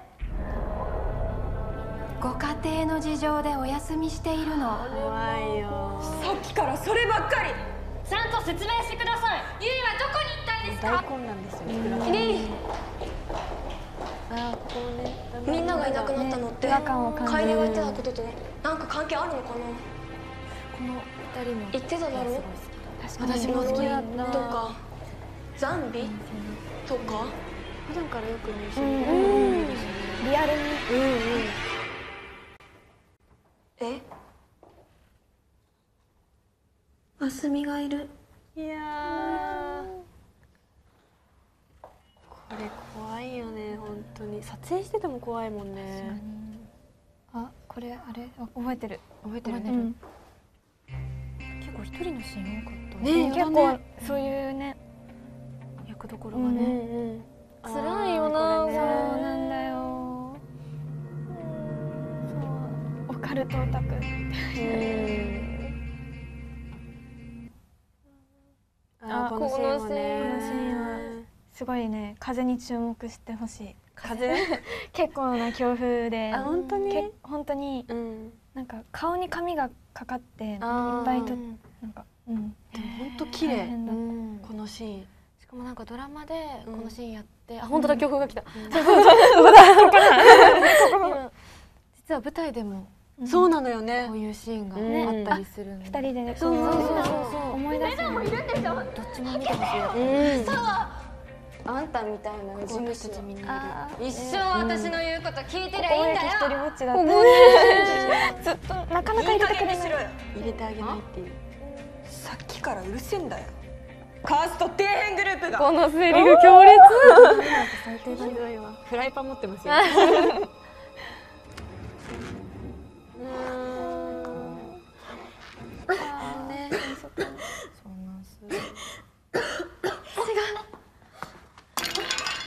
ご家庭の事情でお休みしているの。怖いよ。さっきからそればっかりちゃんと説明してください。ゆいはどこに行ったんです大混乱ですよ作らせてあーここね。みんながいなくなったのって。違和感を感じる。楓が言ってたこととなんか関係あるのかな？この二人の言ってただろ？私も好き。だったとか。ザンビ？とか？普段からよくね一緒にいるん。ですよねリアルに。え？あすみがいる。いやー。これ怖いよね本当に。撮影してても怖いもんね。あこれあれ？あ覚えてる。覚えてるね、うん。結構一人のシーン多かったね結構そういうね。役どころがね、辛いよな。あーこれね。そうなんだよ。そう。オカルトオタクあーこのシーンはこのシねーンはすごいね。風に注目してほしい。風？結構な強風で。あ本当に？け本当にうん。なんか顔に髪がかかっていっぱいとなんかうん。でも本当綺麗。このシーン。しかもなんかドラマでこのシーンやって、あ本当だ強風が来た、今 実は舞台でもそうなのよね。こういうシーンがねあったりするんで、二人でそうそうそうそう。思い出すねどっちも見てほしいあんたみたいなこの人たちみんな一生私の言うこと聞いてりゃいいんだよ。一人ぼっちだったずっとなかなか入れてくれない。入れてあげないっていう。さっきからうるせえんだよ。カースト底辺グループが。このセリフ強烈。フライパン持ってますよ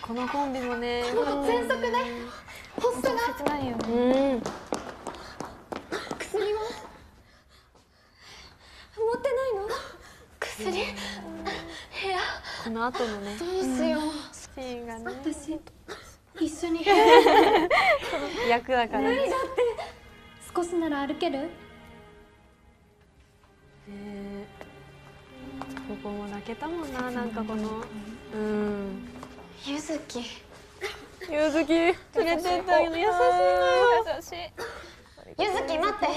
このコンビもね全速で発作が切ないよねうん持ってないのこの後のねどうしようシーンがね私一緒に役だからね少しなら歩ける？ねここも泣けたもんななんかこの。うん。ゆずき。ゆずき連れてってあげる優しいな優しい。ゆずき待って。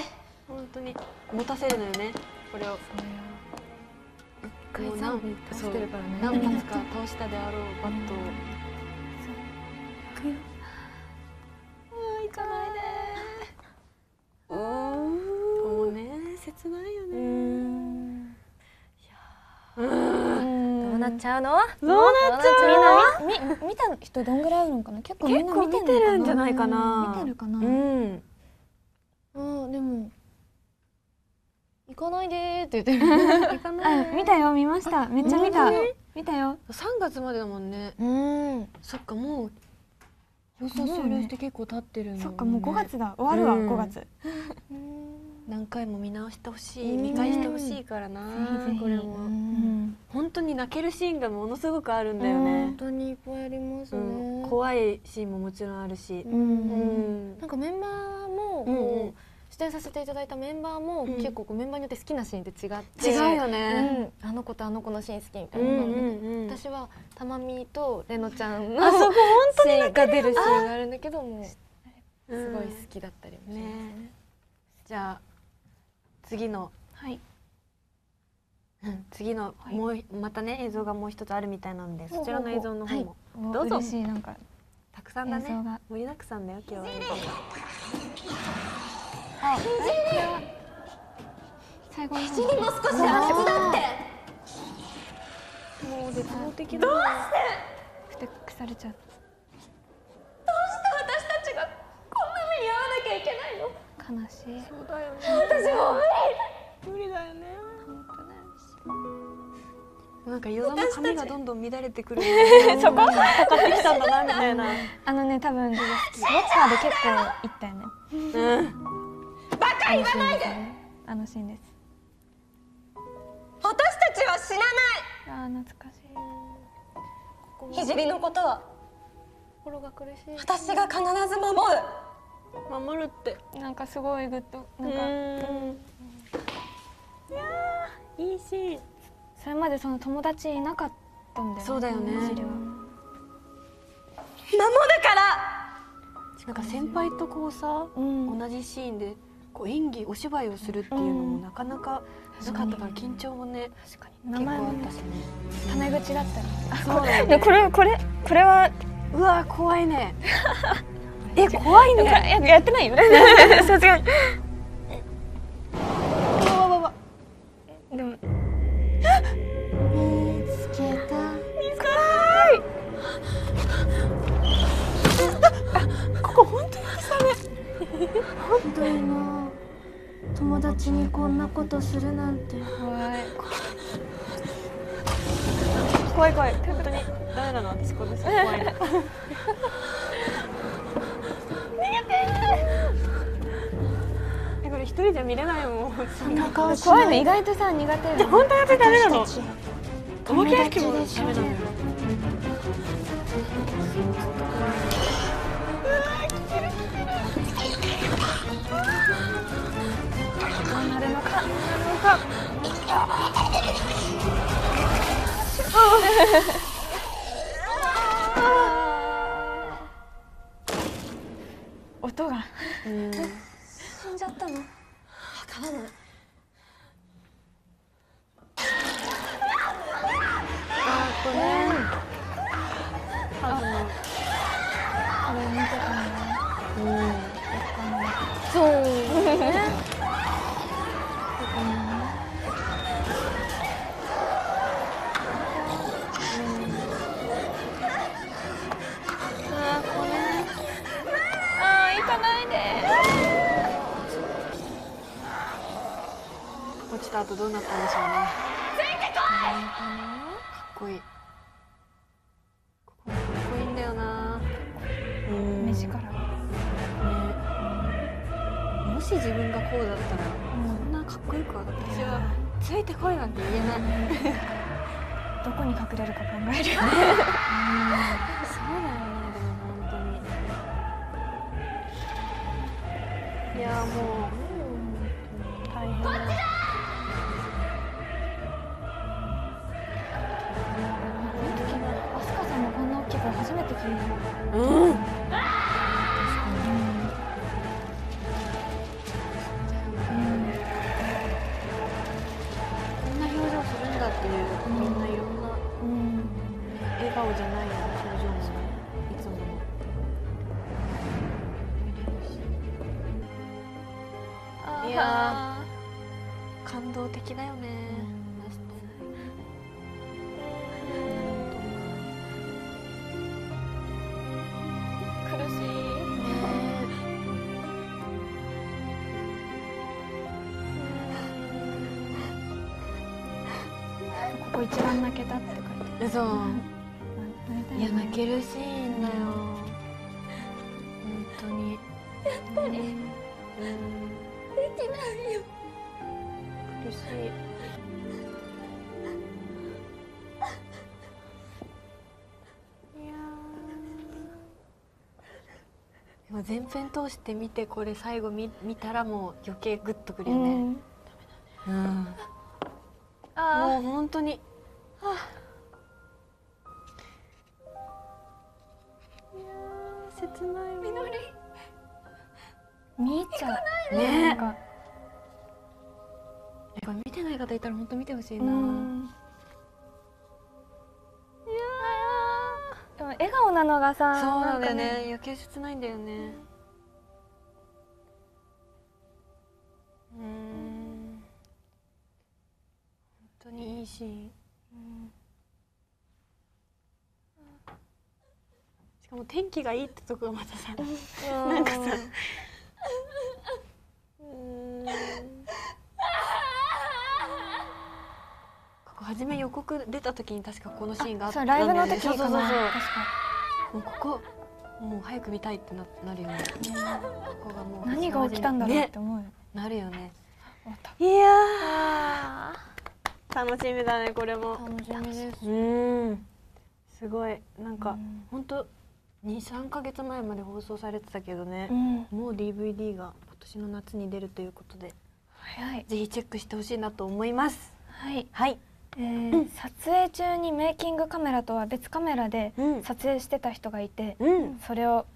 本当に。持たせるのよね。これを。もう何倒してるからね。何発か倒したであろうバットをっちゃうの？どうなっちゃうみみ見た人どんぐらいいるのかな？結構みんな見てる見てるんじゃないかな。見てるかな、うん。うんでも行かないでーって言ってる。行かないあ見たよ見ました。めっちゃ見た。見たよ。3月までだもんね。うん。そっかもう放送終了して結構経ってるのそっかもう5月だ。終わるわ、うん。5月 何回も見直してほしい見返してほしいからなこれも。うん。本当に泣けるシーンがものすごくあるんだよ本ね当にいっぱいありますうん。ね怖いシーンももちろんあるし。なんかメンバーも出演させていただいたメンバーもうん。結構メンバーによって好きなシーンって違って違うようねん。あの子とあの子のシーン好きみたういな私はたまみとれのちゃんのあそこ本シーンが出るシーンがあるんだけどもうす当にごい好きだったりもしますね。じゃあ次の。はい。うん次のもうまたね映像がもう一つあるみたいなのでそちらの映像の方も。おどうぞ。嬉しいなんかたくさんだね。映像が。盛りだくさんだよ今日は。映像が最後の方。もう少し手伝って。もう絶望的だふてくされちゃう私悲しい。そうだよね。私も無理。だよね。なんか夜空の髪がどんどん乱れてくるそこかかってきたんだなみたいな。あのね多分ウォッチャーで結構いったよね。うん。バカ言わないで。あのシーンです。私たちは死なあー懐かしい。ない聖のことは。心が苦しい。私が必ず守る守るって。なんかすごいグッとなんか。いいシーン。それまでその友達いなかったんだよねそうだよね。守るから。なんか先輩とこうさ、うん。同じシーンでこう演技お芝居をするっていうのもなかなかなかったから緊張もね確か結構に名前もあったしね。タメ口だったりそうだよ でこれこれこれはうわ怖いねえ怖いねややってないよ さすがに。でも。ひどいな友達にこんなことするなんて。怖い。怖い。本当にダメなの私これ怖い人じゃ見れないもん。そんな顔怖いの意外とさ苦手本当私ダメなの？お化ダメなの音が、死んじゃったの？他们後どうなったんでしょうね。かっこいい。ここかっこいいんだよな。うん。目力。ね。もし自分がこうだったら、こんなかっこよくは私はついてこいなんて言えない。どこに隠れるか考えるよね 嘘う。ん。いや泣けるシーンだよ。本当に。やっぱり。うん。できない。よ苦しいも前編通して見てこれ最後見見たらもう余計グッとくるよね。うん。もう本当にしいな、うん。でも笑顔なのがさそうなんだよかね余計切ないんだよね。うん。本当にいいシーン、しかも天気がいいってとこがまたさなんかさうんここ初め予告出た時に確かこのシーンがあったそんだよねうライブの時かな。そうそうそうそう。確か。もうここもう早く見たいってななるよね。ここがもう何が起きたんだろうっねて思う。よなるよね。いやー。楽しみだねこれも。楽しみです。うん。すごい。なんか本当二三ヶ月前まで放送されてたけどね。う。ん。もう DVD が今年の夏に出るということで、早い。ぜひチェックしてほしいなと思います。はい。はい。えー撮影中にメイキングカメラとは別カメラでうん。撮影してた人がいて、うん。それを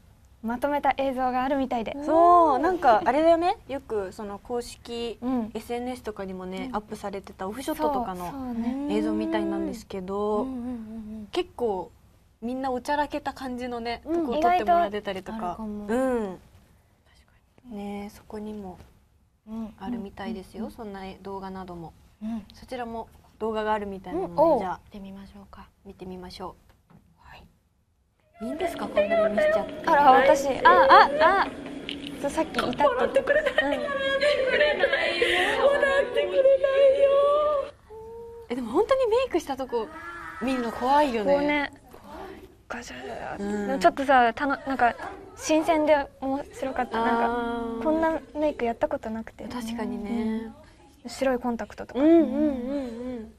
まとめた映像があるみたいで、そうなんかあれだよね？よくその公式うん、SNS とかにもね、うん。アップされてたオフショットとかの映像みたいなんですけど、うんうんうん結構みんなおちゃらけた感じのね、うん。とこを撮ってもらってたりとあかうん。ねそこにもうん。あるみたいですよ、そんな動画なども。うん。そちらも動画があるみたいなので、じゃあ見てみましょうか。見てみましょう、い、いんですか？こんなに見しちゃって。あら私あああ。そうさっきいたって言ってくれないえでも本当にメイクしたとこ見るの怖いよね。ねガシャガシャうん。ちょっとさたのなんか新鮮で面白かった。なんかこんなメイクやったことなくて。確かにね、白いコンタクトとか、うんうんうんうん。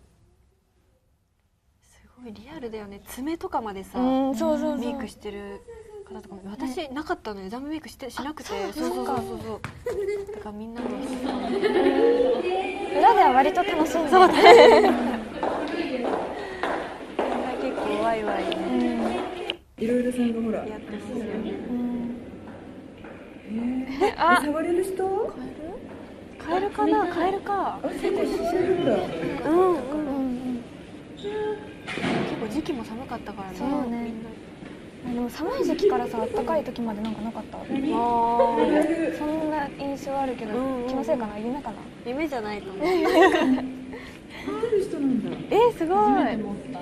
すごいリアルだよね。爪とかまでさ、うんそうそうそう。メイクしてる方とかも。私なかったのよ。ザムメイクしてしなくて。そうそうそうそうそう。だからみんなも。裏では割と楽しんでそうだね結構ワイワイね。いろいろさんがほら。やってますよ。あ触れる人？カエルかな？カエルか。うんうんうん。結構時期も寒かったからねそうねでも寒い時期からさ暖かい時までなんかなかった？あー。そんな印象あるけど、うんうん気のせいかな？夢かな？夢じゃないと思う。ある人なんだ。えー、すごい。初めて持った。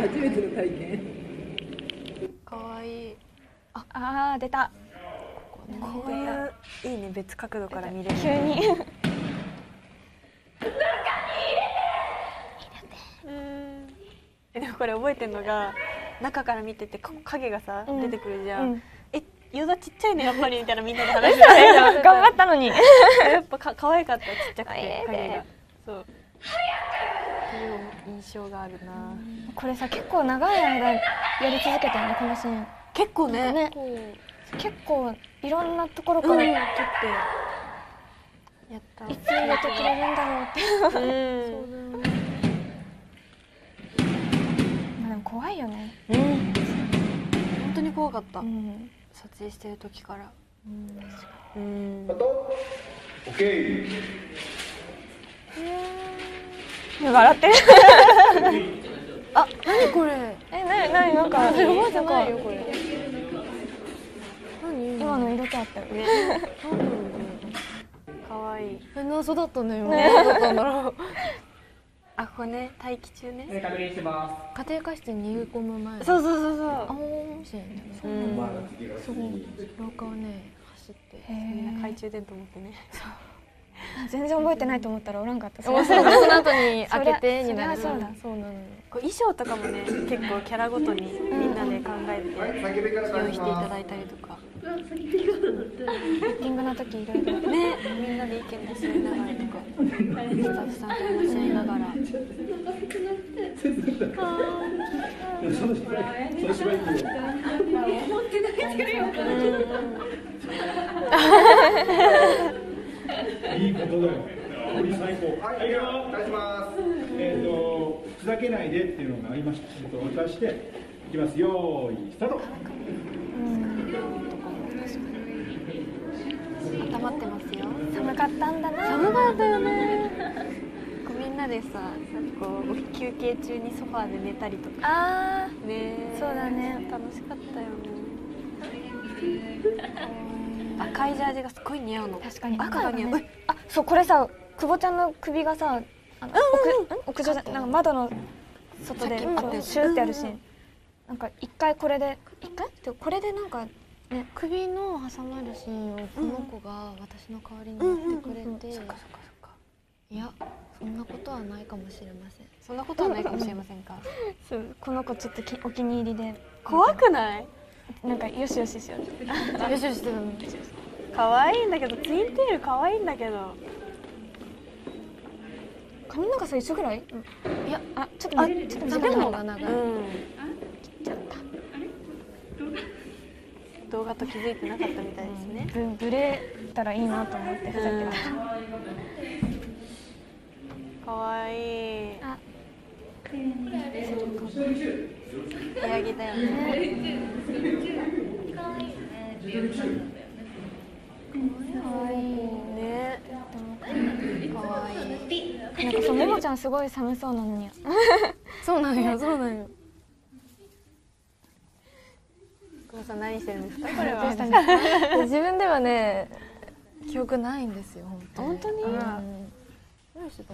初めての体験。かわいい。ああー出たこういういいね別角度から見れる。急に。中に入れてえでもこれ覚えてるのが中から見てて影がさ、うん、出てくるじゃん、うん、えユダちっちゃいねやっぱりみたいなみんなで話。して頑張ったのに。やっぱか可愛かったちっちゃくて影が。そう。印象があるな、これさ結構長い間やり続けたねこのシーン。結構ね。ね。結構いろんなところから、うん、い撮ってやった。つ入れてくれるんだろうって。うん。まあでも怖いよね。うん。本当に怖かった、うん。撮影してる時から。うん。笑って。るあ何これ？えなに？なになんか。覚えてないよこれ。何今の色気あったよね かわいい。え謎だったね今。何だったんだろう。あここね。待機中ね。確認してま家庭科室に逃げ込む前そうそうそうそう。あーシーンだね。うん。すごい廊下をね走って。みんな懐中電灯持ってね。全然覚えてないと思ったらおらんかった。面白いその後に開けてになるそうだ。そうなの。よこう衣装とかもね結構キャラごとにみんなで考えて用意していただいたりとかセッティングの時いろいろねみんなで意見出し合いながらとかスタッフさんと話し合いながらいいことだよね。最高。はい、よ。お願いします。えっ、と、ふざけないでっていうのがありました。えっ、と、渡して。いきます。よーい、スタート。温まってますよ。寒かったんだな。寒かったよね。こうみんなでさこう休憩中にソファーで寝たりとか。あねそうだね。楽しかったよね。赤いジャージがすごい似合うの。確かに。赤が似合う、ね。あそうこれさ久保ちゃんの首がさあの屋屋上じゃなんか窓の外でシューってやるシーン。なんか一回これで一回？でこれでなんかね首の挟まるシーンをこの子が私の代わりにやってくれて、そっかそっかそっか。いやそんなことはないかもしれません。そんなことはないかもしれませんか？そう。この子ちょっときお気に入りで。怖くない？なんかよしよししよう。よしよししてたの可愛いんだけどツインテール可愛いんだけど。髪の長さ一緒ぐらい、いやあちょっとあちょっと自待って分の方が長い、うん動画と気づいてなかったみたいですね、ぶぶれたらいいなと思ってふざけて。ましたかわいい。あ。部屋着だよね。ね。かわいい。なんかそうももちゃんすごい寒そうなのに。そうなのよそうなのよ久保さん何してるんですか？これは。自分ではね記憶ないんですよ本当に。本当に？うん。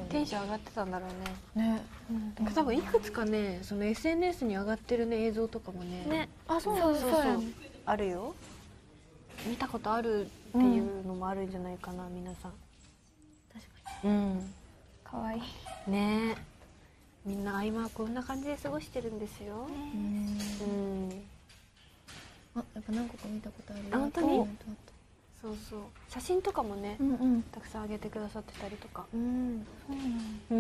テンション上がってたんだろうね。ね、多分いくつかねその SNS に上がってるね映像とかもね。ね。あそうそうそうあるよ。見たことあるっていうのもあるんじゃないかな、皆さん。確かに。うん。かわいい。ね。えみんな合間はこんな感じで過ごしてるんですよ。うんあやっぱ何個か見たことあるあ本当に？うんそうそう。写真とかもね、うんうん。たくさん上げてくださってたりとか。うんうん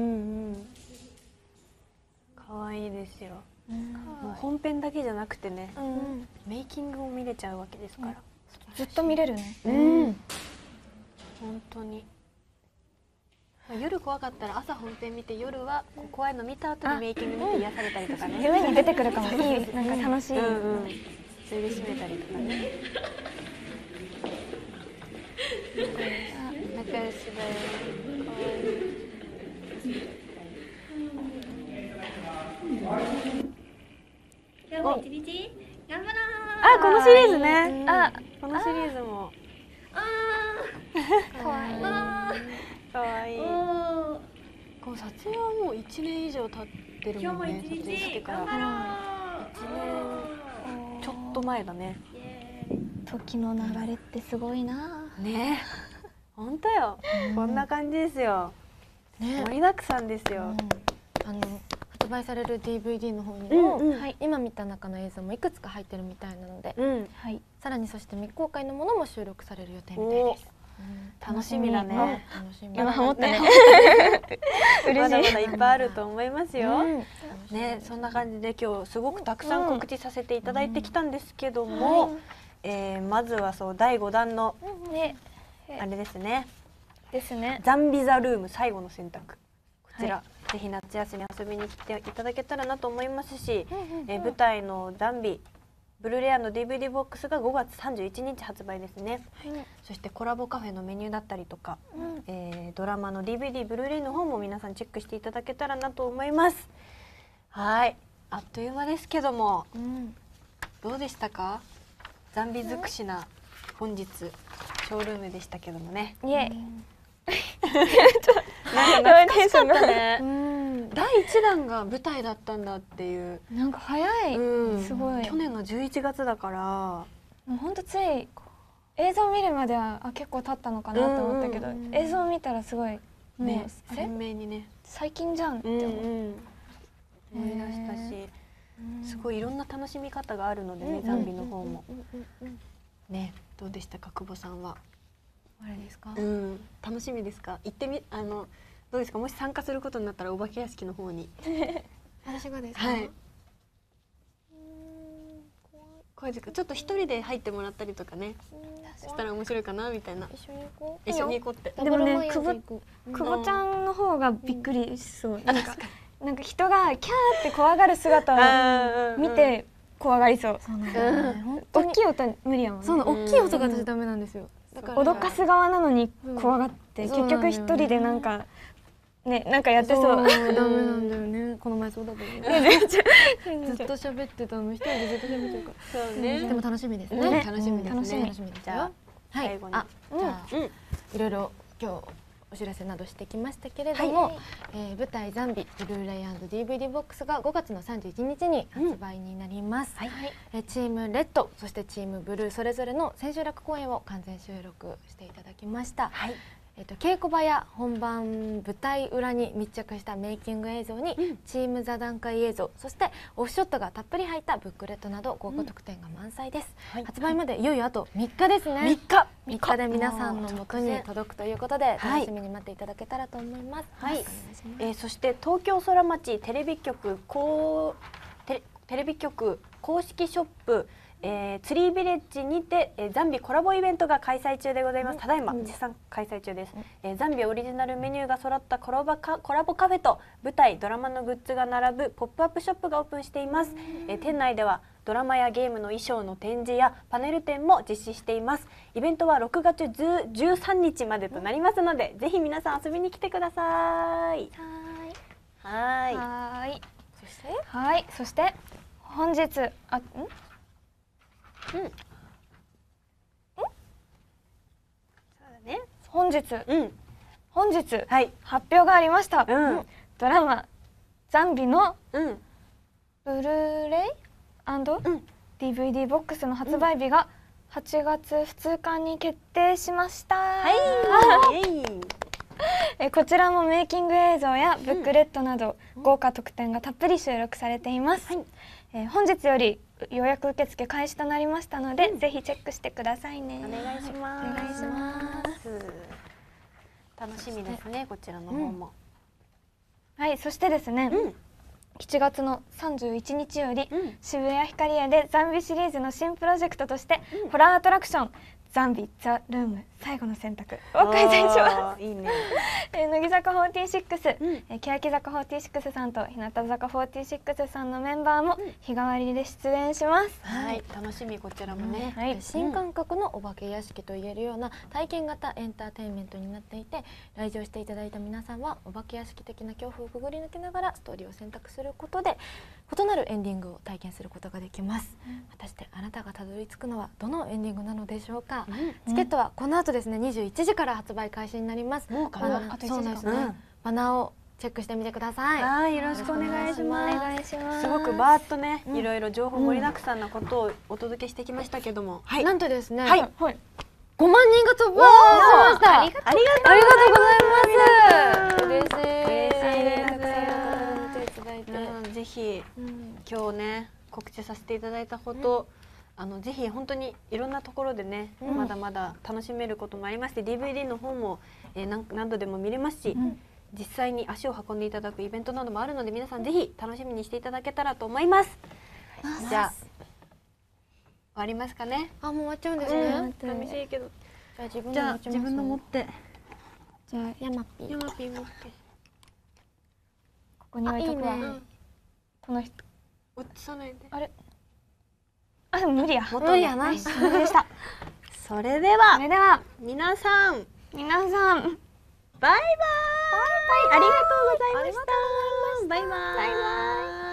うん可愛いですよ、もう本編だけじゃなくてね、うん。メイキングも見れちゃうわけですから、ずっと見れるね。うん。本当に。まあ夜怖かったら朝本編見て夜は怖いの見た後にメイキング見て癒されたりとかね。夢に出てくるかもいい。なんか楽しい、うんうんそれで締めたりとかね。あ仲良しだよかわいい今日も一日頑張ろうあこのシリーズね。あこのシリーズも。かわい。いかわいい。おこう撮影はもう1年以上経ってる今日ももんね一撮影して日から頑張ろ1年ちょっと前だね時の流れってすごいな。ね。本当よ。こんな感じですよ。ね。盛りだくさんですよ。あのあと発売される DVD の方にも、うんうん。はい、今見た中の映像もいくつか入ってるみたいなので、うん。はいさらにそして未公開のものも収録される予定みたいです。楽しみだね。今ハモったね。まだまだいっぱいあると思いますよ、うん。ねそんな感じで今日すごくたくさん告知させていただいてきたんですけども、えーまずはそう第5弾のね。あれですね。ですね。ザンビザルーム最後の選択。こちら、ぜひ夏休み遊びに来ていただけたらなと思いますし、えー舞台のザンビブルーレアの DVD ボックスが5月31日発売ですね、そしてコラボカフェのメニューだったりとか、えードラマの DVD ブルーレイの方も皆さんチェックしていただけたらなと思います。はい。あっという間ですけどもうん。どうでしたか？ザンビ尽くしな本日ショールームでしたけどもね。イエイなんか懐かしかったね。うん第1弾が舞台だったんだっていう、なんか早い、うん。すごい。去年の11月だから。もうほんとつい映像見るまではあ結構経ったのかなと思ったけど、うん。うんうん映像見たらすごいもう、ね鮮明にね。最近じゃんってうん思う、うん思い出したしすごいいろんな楽しみ方があるのでね、ザンビの方も、ねどうでしたか久保さんは、あれですか、うん、楽しみですか？行ってみあのどうですか？もし参加することになったらお化け屋敷の方に。私がですか、はい。怖い。ですか？ちょっと一人で入ってもらったりとかね。そしたら面白いかな？みたいな。一緒に行こう。一緒に行こうって。でもねダブルマイヤーズ行く久保ちゃんの方がびっくりしそう、なんか なんか人がキャーって怖がる姿を見て怖がりそう、そうなんだよね。本当に大きい音無理やもんね。そう大きい音が私ダメなんですよ。だから。脅かす側なのに怖がって、結局一人でなんかねなんかやってそう。ダメなんだよね。この前そうだったよね。ずっと喋ってたの一人でずっと喋ってるから。そうね。でも楽しみですね。ね楽しみですね。楽しみ楽しみじゃあはい。あじゃあうん。いろいろ今日お知らせなどしてきましたけれども、えー舞台「ザンビブルーレイ &DVD ボックス」が5月の31日に発売になります、えーチームレッドそしてチームブルーそれぞれの千秋楽公演を完全収録していただきました、はいえっと稽古場や本番舞台裏に密着したメイキング映像に、チーム座談会映像そしてオフショットがたっぷり入ったブックレットなど豪華特典が満載です、はい。発売までいよいよあと3日ですね。3日。3日。で皆さんの元に届くということではい。楽しみに待っていただけたらと思います。はい。お願い。えーそして東京空町テレビ局こうテレビ局公式ショップ、えーツリービレッジにて、えーザンビコラボイベントが開催中でございます。ただいま絶賛開催中です。えーザンビオリジナルメニューが揃ったコラボカコラボカフェと舞台ドラマのグッズが並ぶポップアップショップがオープンしています。えー店内ではドラマやゲームの衣装の展示やパネル展も実施しています。イベントは6月10 13日までとなりますので、ぜひ皆さん遊びに来てください。はーい。はーいそして？はいそして本日あん？そうだね。本日。うん。本日。はい。発表がありました、うん。ドラマ「ザンビ」の。うん。ブルーレイ？うん。DVD ボックスの発売日が8月2日に決定しました、はい。えこちらもメイキング映像やブックレットなど、豪華特典がたっぷり収録されています、はい。えー本日より予約受付開始となりましたので、ぜひチェックしてくださいねお願いします。お願いします楽しみですね、こちらの方も。はいそしてですね、うん。7月の31日より、うん渋谷ヒカリエでザンビシリーズの新プロジェクトとして、ホラーアトラクションザンビザルーム最後の選択。を開催します。す。いいね。えー乃木坂46、うん。えー欅坂46さんと日向坂46さんのメンバーも日替わりで出演します。はい、楽しみこちらもね。はい。新感覚のお化け屋敷と言えるような体験型エンターテインメントになっていて来場していただいた皆さんはお化け屋敷的な恐怖をくぐり抜けながらストーリーを選択することで異なるエンディングを体験することができます、果たしてあなたがたどり着くのはどのエンディングなのでしょうか、チケットはこの後ですね21時から発売開始になります。もうかな？あと1そうなんですね、うん。バナーをチェックしてみてください。はい、よろしくお願いしおます。願いします。すごくバーッとね、いろいろ情報盛りだくさんなことをお届けしてきましたけども、はい。なんとですね、はい。5万人が突破しました。ありがとう。ありがとうございます。嬉しい。嬉しいです。たくさん見ていただいて。うんに今日ね告知させていただいたこと、あのぜひ本当にいろんなところでね、まだまだ楽しめることもありまして DVD の方も、えー何何度でも見れますし、実際に足を運んでいただくイベントなどもあるので皆さんぜひ楽しみにしていただけたらと思います。じゃあ終わりますかね？あもう終わっちゃうんですうん。ね、寂しいけど。じゃあ自分の持ちます自分の持って。じゃあヤマピー。ヤマピー持って。ここに置いとくわ。この人。映さないで。あれ？あ無理や無理やなでしたそれではそれでは皆さん皆さんバイバイ。ありがとうございました。バイバイ。バイバイ。